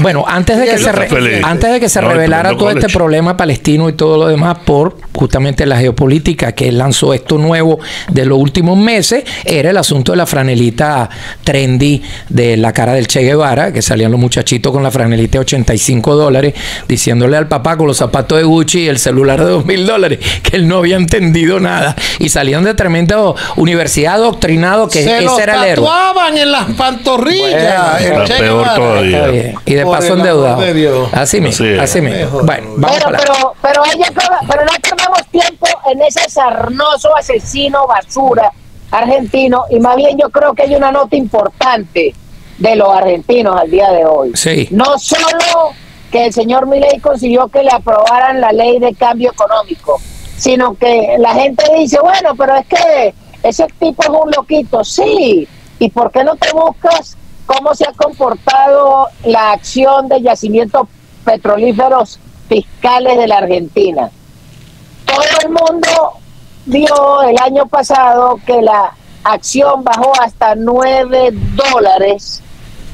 [SPEAKER 1] Bueno, antes de que se, re- antes de que se
[SPEAKER 2] No,
[SPEAKER 1] revelara todo este problema palestino y todo lo demás por justamente la geopolítica que lanzó esto nuevo de los últimos meses, era el asunto de la franelita trendy de la cara del Che Guevara, que salían los muchachitos con la franelita de 85 dólares, diciéndole al papá con los zapatos de Gucci y el celular de 2 mil dólares, que él no había entendido nada. Y salían de tremenda universidad adoctrinado que
[SPEAKER 3] se los
[SPEAKER 1] ese era el héroe.
[SPEAKER 3] tatuaban en las pantorrillas.
[SPEAKER 1] Bueno,
[SPEAKER 3] el
[SPEAKER 2] está
[SPEAKER 3] Che
[SPEAKER 2] peor
[SPEAKER 3] Guevara.
[SPEAKER 2] todavía.
[SPEAKER 1] Está bien. Y de
[SPEAKER 3] Por
[SPEAKER 1] paso
[SPEAKER 3] el amor
[SPEAKER 1] endeudado.
[SPEAKER 3] de Dios.
[SPEAKER 1] Así mismo,
[SPEAKER 2] Así es.
[SPEAKER 1] así mismo. Bueno, vamos
[SPEAKER 4] Pero,
[SPEAKER 1] para
[SPEAKER 4] pero, pero, ella acaba- pero no perdamos tiempo en ese sarnoso asesino basura argentino y más bien yo creo que hay una nota importante de los argentinos al día de hoy.
[SPEAKER 1] Sí.
[SPEAKER 4] No solo que el señor Milei consiguió que le aprobaran la ley de cambio económico, sino que la gente dice, bueno, pero es que ese tipo es un loquito, sí. ¿Y por qué no te buscas cómo se ha comportado la acción de yacimientos petrolíferos fiscales de la Argentina? Todo el mundo vio el año pasado que la acción bajó hasta 9 dólares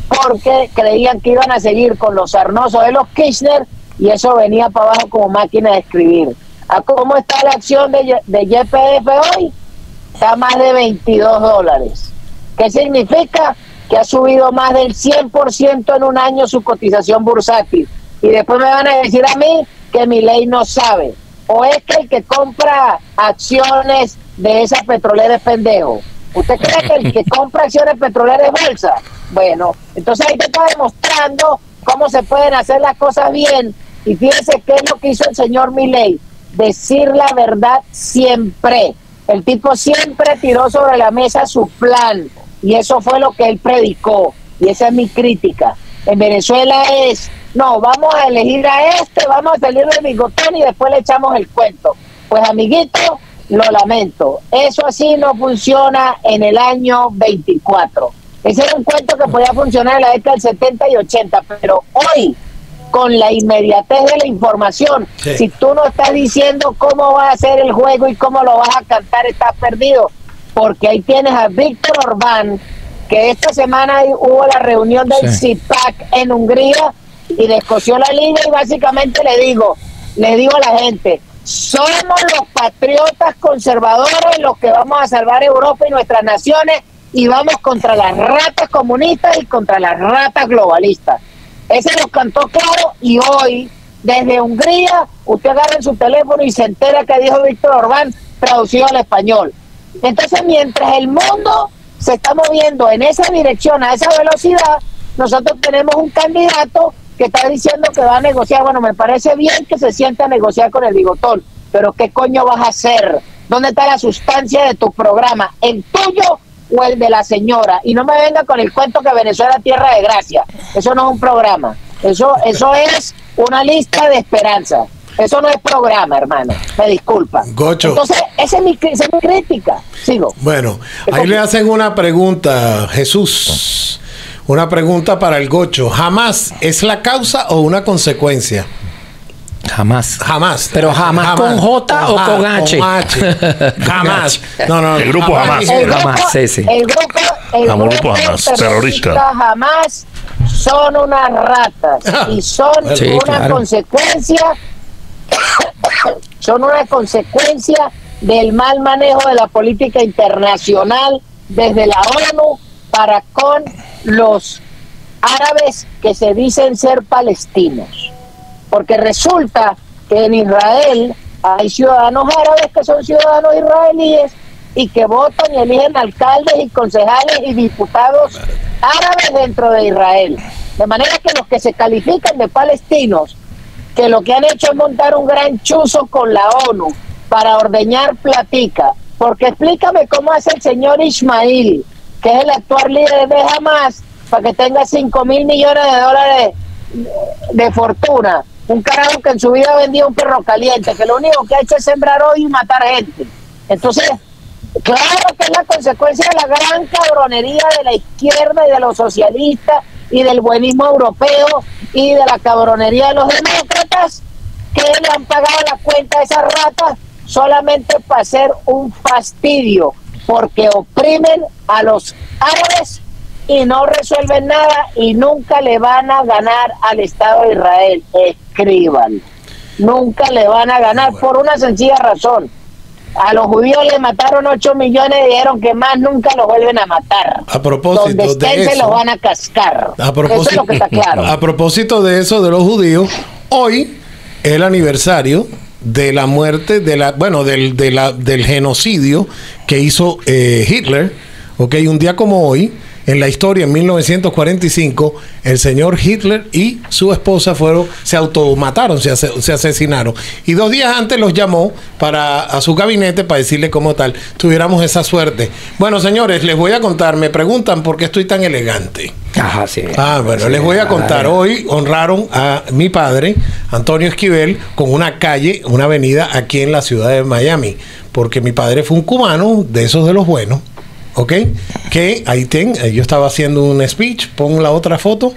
[SPEAKER 4] porque creían que iban a seguir con los arnosos de los Kirchner y eso venía para abajo como máquina de escribir. ¿A cómo está la acción de, YPF hoy? Está más de 22 dólares. ¿Qué significa? Que ha subido más del 100% en un año su cotización bursátil. Y después me van a decir a mí que mi ley no sabe. O es que el que compra acciones de esa petrolera es pendejo. ¿Usted cree que el que compra acciones petroleras es bolsa? Bueno, entonces ahí te está demostrando cómo se pueden hacer las cosas bien. Y fíjense qué es lo que hizo el señor Milei. Decir la verdad siempre. El tipo siempre tiró sobre la mesa su plan. Y eso fue lo que él predicó. Y esa es mi crítica. En Venezuela es, no, vamos a elegir a este, vamos a salir del bigotón y después le echamos el cuento. Pues amiguito, lo lamento. Eso así no funciona en el año 24. Ese era un cuento que podía funcionar en la década del 70 y 80, pero hoy, con la inmediatez de la información,
[SPEAKER 3] Sí.
[SPEAKER 4] si tú no estás diciendo cómo va a ser el juego y cómo lo vas a cantar, estás perdido. Porque ahí tienes a Víctor Orbán, que esta semana hubo la reunión del
[SPEAKER 1] Sí.
[SPEAKER 4] CIPAC en Hungría y descosió la línea y básicamente le digo, le digo a la gente, somos los patriotas conservadores los que vamos a salvar Europa y nuestras naciones y vamos contra las ratas comunistas y contra las ratas globalistas. Ese nos cantó claro y hoy, desde Hungría, usted agarra su teléfono y se entera que dijo Víctor Orbán traducido al español. Entonces, mientras el mundo se está moviendo en esa dirección, a esa velocidad, nosotros tenemos un candidato que está diciendo que va a negociar. Bueno, me parece bien que se sienta a negociar con el bigotón, pero ¿qué coño vas a hacer? ¿Dónde está la sustancia de tu programa? ¿El tuyo o el de la señora? Y no me venga con el cuento que Venezuela es tierra de gracia. Eso no es un programa. Eso, eso es una lista de esperanza. Eso no es programa, hermano. Me disculpa.
[SPEAKER 3] Gocho.
[SPEAKER 4] Entonces, esa es mi, esa es mi crítica. Sigo.
[SPEAKER 3] Bueno, ahí le hacen una pregunta, Jesús. Una pregunta para el gocho. ¿Jamás es la causa o una consecuencia?
[SPEAKER 1] Jamás.
[SPEAKER 3] Jamás.
[SPEAKER 1] Pero jamás con J o con H.
[SPEAKER 3] Jamás. No, no.
[SPEAKER 2] El grupo jamás.
[SPEAKER 3] dijeron.
[SPEAKER 4] El grupo,
[SPEAKER 1] Jamás, sí, sí.
[SPEAKER 4] el grupo, el grupo
[SPEAKER 2] grupo Hamas,
[SPEAKER 4] terrorista
[SPEAKER 2] terrorista.
[SPEAKER 4] jamás son unas ratas y son
[SPEAKER 1] Sí,
[SPEAKER 4] una
[SPEAKER 1] claro.
[SPEAKER 4] consecuencia son una consecuencia del mal manejo de la política internacional desde la ONU para con los árabes que se dicen ser palestinos. Porque resulta que en Israel hay ciudadanos árabes que son ciudadanos israelíes y que votan y eligen alcaldes y concejales y diputados árabes dentro de Israel. De manera que los que se califican de palestinos, que lo que han hecho es montar un gran chuzo con la ONU para ordeñar platica. Porque explícame cómo hace el señor Ismail, que es el actual líder de Hamas, para que tenga 5 mil millones de dólares de fortuna. Un carajo que en su vida vendía un perro caliente, que lo único que ha hecho es sembrar odio y matar gente. Entonces, claro que es la consecuencia de la gran cabronería de la izquierda y de los socialistas y del buenismo europeo y de la cabronería de los demócratas que le han pagado la cuenta a esas ratas solamente para hacer un fastidio, porque oprimen a los árabes y no resuelven nada y nunca le van a ganar al Estado de Israel. Escriban. Nunca le van a ganar por una sencilla razón. A los judíos le mataron 8 millones y dijeron que más nunca los vuelven a matar.
[SPEAKER 3] A propósito
[SPEAKER 4] Donde
[SPEAKER 3] de
[SPEAKER 4] estén se
[SPEAKER 3] eso.
[SPEAKER 4] los van a cascar.
[SPEAKER 3] A propósito,
[SPEAKER 4] Eso es lo que está claro.
[SPEAKER 3] a propósito de eso de los judíos, hoy es el aniversario de la muerte de la bueno del, de la- del genocidio que hizo eh, Hitler, ok, un día como hoy en la historia, en 1945, el señor Hitler y su esposa fueron, se automataron, se, ase- se asesinaron. Y dos días antes los llamó para a su gabinete para decirle cómo tal tuviéramos esa suerte. Bueno, señores, les voy a contar, me preguntan por qué estoy tan elegante.
[SPEAKER 1] Ajá, sí.
[SPEAKER 3] Ah, bueno,
[SPEAKER 1] Sí,
[SPEAKER 3] les voy a contar. Hoy honraron a mi padre, Antonio Esquivel, con una calle, una avenida aquí en la ciudad de Miami. Porque mi padre fue un cubano de esos de los buenos, ¿ok? Que ahí ten, eh, yo estaba haciendo un speech, pon la otra foto,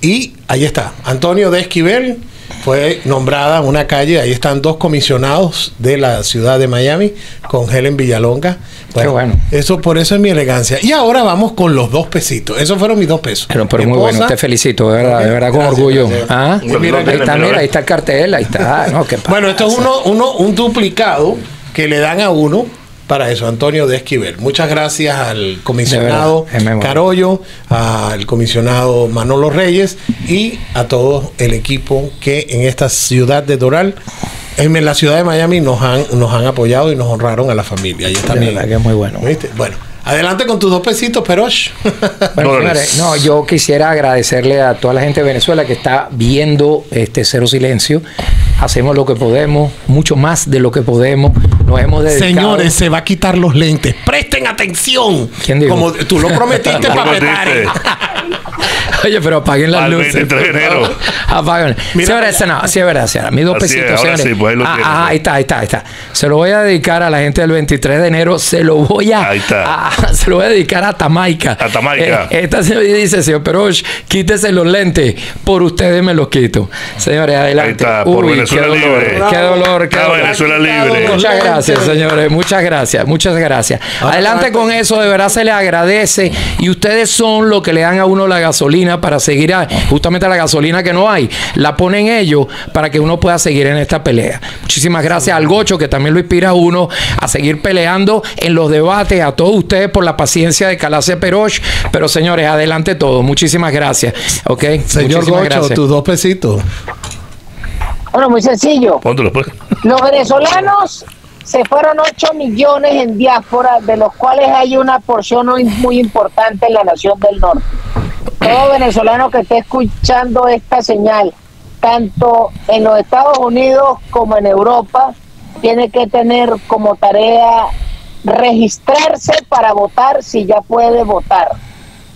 [SPEAKER 3] y ahí está. Antonio de Esquivel fue nombrada una calle, ahí están dos comisionados de la ciudad de Miami con Helen Villalonga.
[SPEAKER 1] Qué bueno.
[SPEAKER 3] Eso por eso es mi elegancia. Y ahora vamos con los dos pesitos. Esos fueron mis dos pesos.
[SPEAKER 1] Pero, pero muy bueno, te felicito, de verdad, de verdad, con
[SPEAKER 3] Gracias,
[SPEAKER 1] orgullo.
[SPEAKER 3] gracias.
[SPEAKER 1] ¿Ah?
[SPEAKER 3] Y mira,
[SPEAKER 1] ahí está, mira, ahí está el cartel, ahí está. No, ¿qué pasa?
[SPEAKER 3] Bueno, esto es uno, uno, un duplicado que le dan a uno para eso, Antonio de Esquivel. Muchas gracias al comisionado
[SPEAKER 1] verdad.
[SPEAKER 3] Carollo, al comisionado Manolo Reyes y a todo el equipo que en esta ciudad de Doral, en la ciudad de Miami, nos han, nos han apoyado y nos honraron a la familia. Ahí está
[SPEAKER 1] verdad que es muy bueno.
[SPEAKER 3] ¿Viste? Bueno, adelante con tus dos pesitos, Perosh.
[SPEAKER 1] Bueno,
[SPEAKER 2] Dólares.
[SPEAKER 1] señores, no, yo quisiera agradecerle a toda la gente de Venezuela que está viendo este Cero Silencio. Hacemos lo que podemos, mucho más de lo que podemos. Nos hemos dedicado.
[SPEAKER 3] Señores, se va a quitar los lentes. Presten atención.
[SPEAKER 1] ¿Quién dijo?
[SPEAKER 3] Como tú lo prometiste para
[SPEAKER 2] prometiste.
[SPEAKER 1] Oye, pero apaguen las
[SPEAKER 2] Al
[SPEAKER 1] luces.
[SPEAKER 2] 23 de enero.
[SPEAKER 1] Apaguen.
[SPEAKER 3] Mira
[SPEAKER 1] sí, verdad, es verdad, sí, es. Mis dos
[SPEAKER 2] es,
[SPEAKER 1] pesitos,
[SPEAKER 2] ahora
[SPEAKER 1] señores.
[SPEAKER 2] sí, pues ahí lo
[SPEAKER 1] Ah,
[SPEAKER 2] tienes,
[SPEAKER 1] ah,
[SPEAKER 2] pues.
[SPEAKER 1] ahí está, ahí está, ahí está. Se lo voy a dedicar a la gente del 23 de enero. Se lo voy a.
[SPEAKER 2] Ahí está.
[SPEAKER 1] a- se lo voy a dedicar a Tamaica.
[SPEAKER 2] A Tamaica.
[SPEAKER 1] Eh, esta señora dice, señor Perosh, quítese los lentes. Por ustedes me los quito. Señores, adelante.
[SPEAKER 2] Ahí está, por Venezuela
[SPEAKER 1] qué dolor,
[SPEAKER 2] libre.
[SPEAKER 1] qué dolor, qué
[SPEAKER 2] Ah,
[SPEAKER 1] dolor.
[SPEAKER 2] Venezuela libre.
[SPEAKER 1] Muchas
[SPEAKER 3] Los
[SPEAKER 1] gracias, señores. Muchas gracias, muchas gracias. Adelante con eso, de verdad se les agradece. Y ustedes son los que le dan a uno la gasolina para seguir a, justamente la gasolina que no hay. La ponen ellos para que uno pueda seguir en esta pelea. Muchísimas gracias al Gocho, que también lo inspira a uno a seguir peleando en los debates. A todos ustedes por la paciencia de Calace Peroch. Pero señores, adelante todo. Muchísimas gracias. ¿Ok?
[SPEAKER 3] Señor
[SPEAKER 1] Muchísimas
[SPEAKER 3] Gocho,
[SPEAKER 1] gracias.
[SPEAKER 3] tus dos pesitos.
[SPEAKER 4] Bueno, muy sencillo.
[SPEAKER 2] Póntelo, pues.
[SPEAKER 4] Los venezolanos se fueron 8 millones en diáspora, de los cuales hay una porción muy- importante en la nación del norte. Todo venezolano que esté escuchando esta señal, tanto en los Estados Unidos como en Europa, tiene que tener como tarea registrarse para votar si ya puede votar.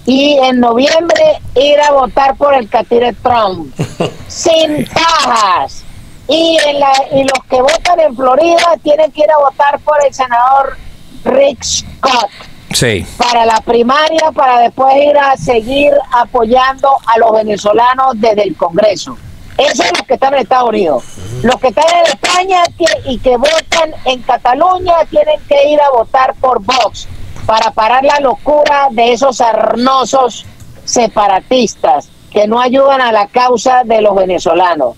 [SPEAKER 4] Y en noviembre ir a votar por el catire Trump. Sin pajas. Y, en la, y los que votan en Florida tienen que ir a votar por el senador Rick Scott
[SPEAKER 1] Sí.
[SPEAKER 4] para la primaria, para después ir a seguir apoyando a los venezolanos desde el Congreso. Esos son los que están en Estados Unidos. Los que están en España que- y que votan en Cataluña tienen que ir a votar por Vox para parar la locura de esos arnosos separatistas que no ayudan a la causa de los venezolanos.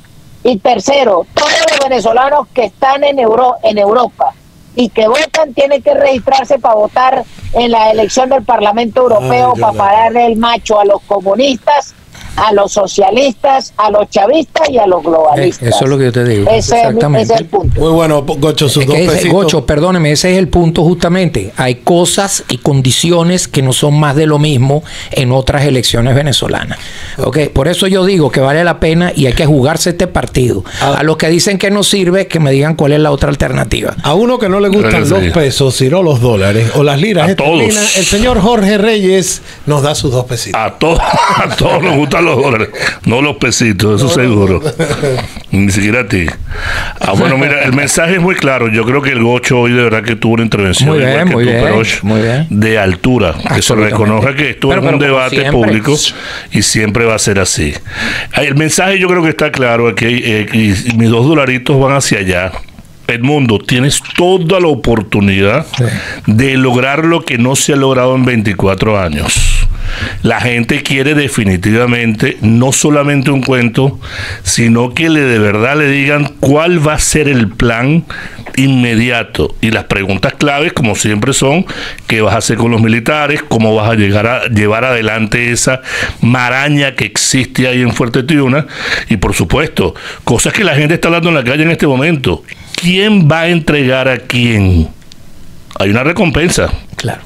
[SPEAKER 4] Y tercero, todos los venezolanos que están en, Euro- en Europa y que votan tienen que registrarse para votar en la elección del Parlamento Europeo
[SPEAKER 3] Ay,
[SPEAKER 4] para pararle el macho a los comunistas, a los socialistas, a los chavistas y a los
[SPEAKER 1] Eh,
[SPEAKER 4] globalistas.
[SPEAKER 1] eso es lo que yo te digo.
[SPEAKER 4] Ese, es
[SPEAKER 1] Exactamente.
[SPEAKER 4] ese es el punto.
[SPEAKER 3] Muy bueno, Gocho, sus
[SPEAKER 1] Es
[SPEAKER 3] dos
[SPEAKER 1] ese-
[SPEAKER 3] pesitos.
[SPEAKER 1] Gocho, perdóneme, ese es el punto justamente. Hay cosas y condiciones que no son más de lo mismo en otras elecciones venezolanas. ¿Ok? Por eso yo digo que vale la pena y hay que jugarse este partido.
[SPEAKER 3] Ah.
[SPEAKER 1] A los que dicen que no sirve, que me digan cuál es la otra alternativa.
[SPEAKER 3] A uno que no le gustan los
[SPEAKER 2] sí.
[SPEAKER 3] pesos, sino los dólares o las liras
[SPEAKER 2] A
[SPEAKER 3] esterlinas,
[SPEAKER 2] todos.
[SPEAKER 3] el señor Jorge Reyes nos da sus dos pesitos.
[SPEAKER 2] A todos, a todos nos gustan los dólares, no los pesitos, eso seguro. Ni siquiera a ti. Ah, bueno, mira, el mensaje es muy claro. Yo creo que el Gocho hoy de verdad que tuvo una intervención
[SPEAKER 1] Muy bien, muy
[SPEAKER 2] tú,
[SPEAKER 1] bien,
[SPEAKER 2] Perosh,
[SPEAKER 1] muy bien.
[SPEAKER 2] de altura. Que se reconozca que esto es un debate
[SPEAKER 1] siempre.
[SPEAKER 2] público y siempre va a ser así. El mensaje yo creo que está claro aquí eh, y mis dos dolaritos van hacia allá. Edmundo, tienes toda la oportunidad de lograr lo que no se ha logrado en 24 años. La gente quiere definitivamente no solamente un cuento, sino que le de verdad le digan cuál va a ser el plan inmediato. Y las preguntas claves, como siempre, son qué vas a hacer con los militares, cómo vas a llegar a llevar adelante esa maraña que existe ahí en Fuerte Tiuna. Y por supuesto, cosas que la gente está hablando en la calle en este momento. ¿Quién va a entregar a quién? Hay una recompensa.
[SPEAKER 1] Claro.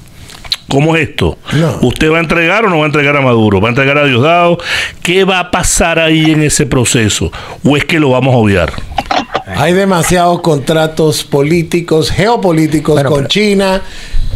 [SPEAKER 2] ¿Cómo es esto?
[SPEAKER 3] No.
[SPEAKER 2] ¿Usted va a entregar o no va a entregar a Maduro? ¿Va a entregar a Diosdado? ¿Qué va a pasar ahí en ese proceso? ¿O es que lo vamos a obviar?
[SPEAKER 3] Hay demasiados contratos políticos, geopolíticos
[SPEAKER 1] Bueno,
[SPEAKER 3] con
[SPEAKER 1] pero-
[SPEAKER 3] China,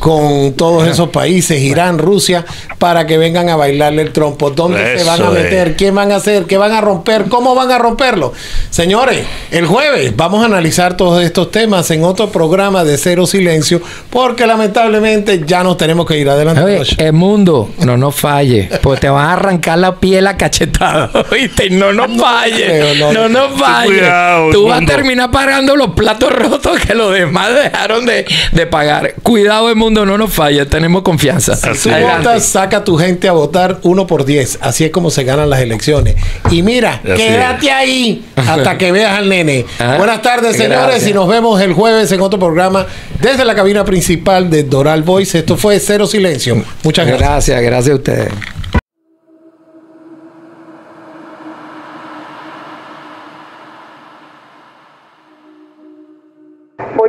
[SPEAKER 3] con todos esos países, Irán, Rusia, para que vengan a bailarle el trompo. ¿Dónde se van a meter?
[SPEAKER 2] es.
[SPEAKER 3] ¿Qué van a hacer? ¿Qué van a romper? ¿Cómo van a romperlo? Señores, el jueves vamos a analizar todos estos temas en otro programa de Cero Silencio, porque lamentablemente ya nos tenemos que ir adelante.
[SPEAKER 1] Oye, el mundo, no nos falle, porque te van a arrancar la piel a cachetada, ¿oíste? No nos falle,
[SPEAKER 3] creo, no.
[SPEAKER 1] no, nos falle.
[SPEAKER 2] cuidado,
[SPEAKER 1] Tú vas a terminar pagando los platos rotos que los demás dejaron de, de pagar. Cuidado, el mundo, no nos falle, tenemos confianza.
[SPEAKER 2] Así
[SPEAKER 3] Tú
[SPEAKER 2] es.
[SPEAKER 3] votas, saca a tu gente a votar uno por diez. Así es como se ganan las elecciones. Y mira,
[SPEAKER 2] Así
[SPEAKER 3] quédate ahí hasta que veas al nene.
[SPEAKER 1] Ah,
[SPEAKER 3] Buenas tardes, señores, y nos vemos el jueves en otro programa desde la cabina principal de Doral Voice. Esto fue Cero Silencio. Muchas gracias.
[SPEAKER 1] Gracias, gracias a ustedes.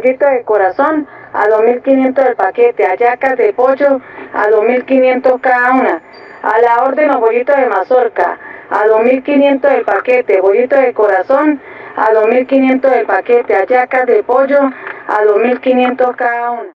[SPEAKER 5] Pollito de corazón a 2.500 el paquete, hallacas de pollo a 2.500 cada una. A la orden los bollitos de mazorca a 2.500 el paquete, bollito de corazón a 2.500 el paquete, hallacas de pollo a 2.500 cada una.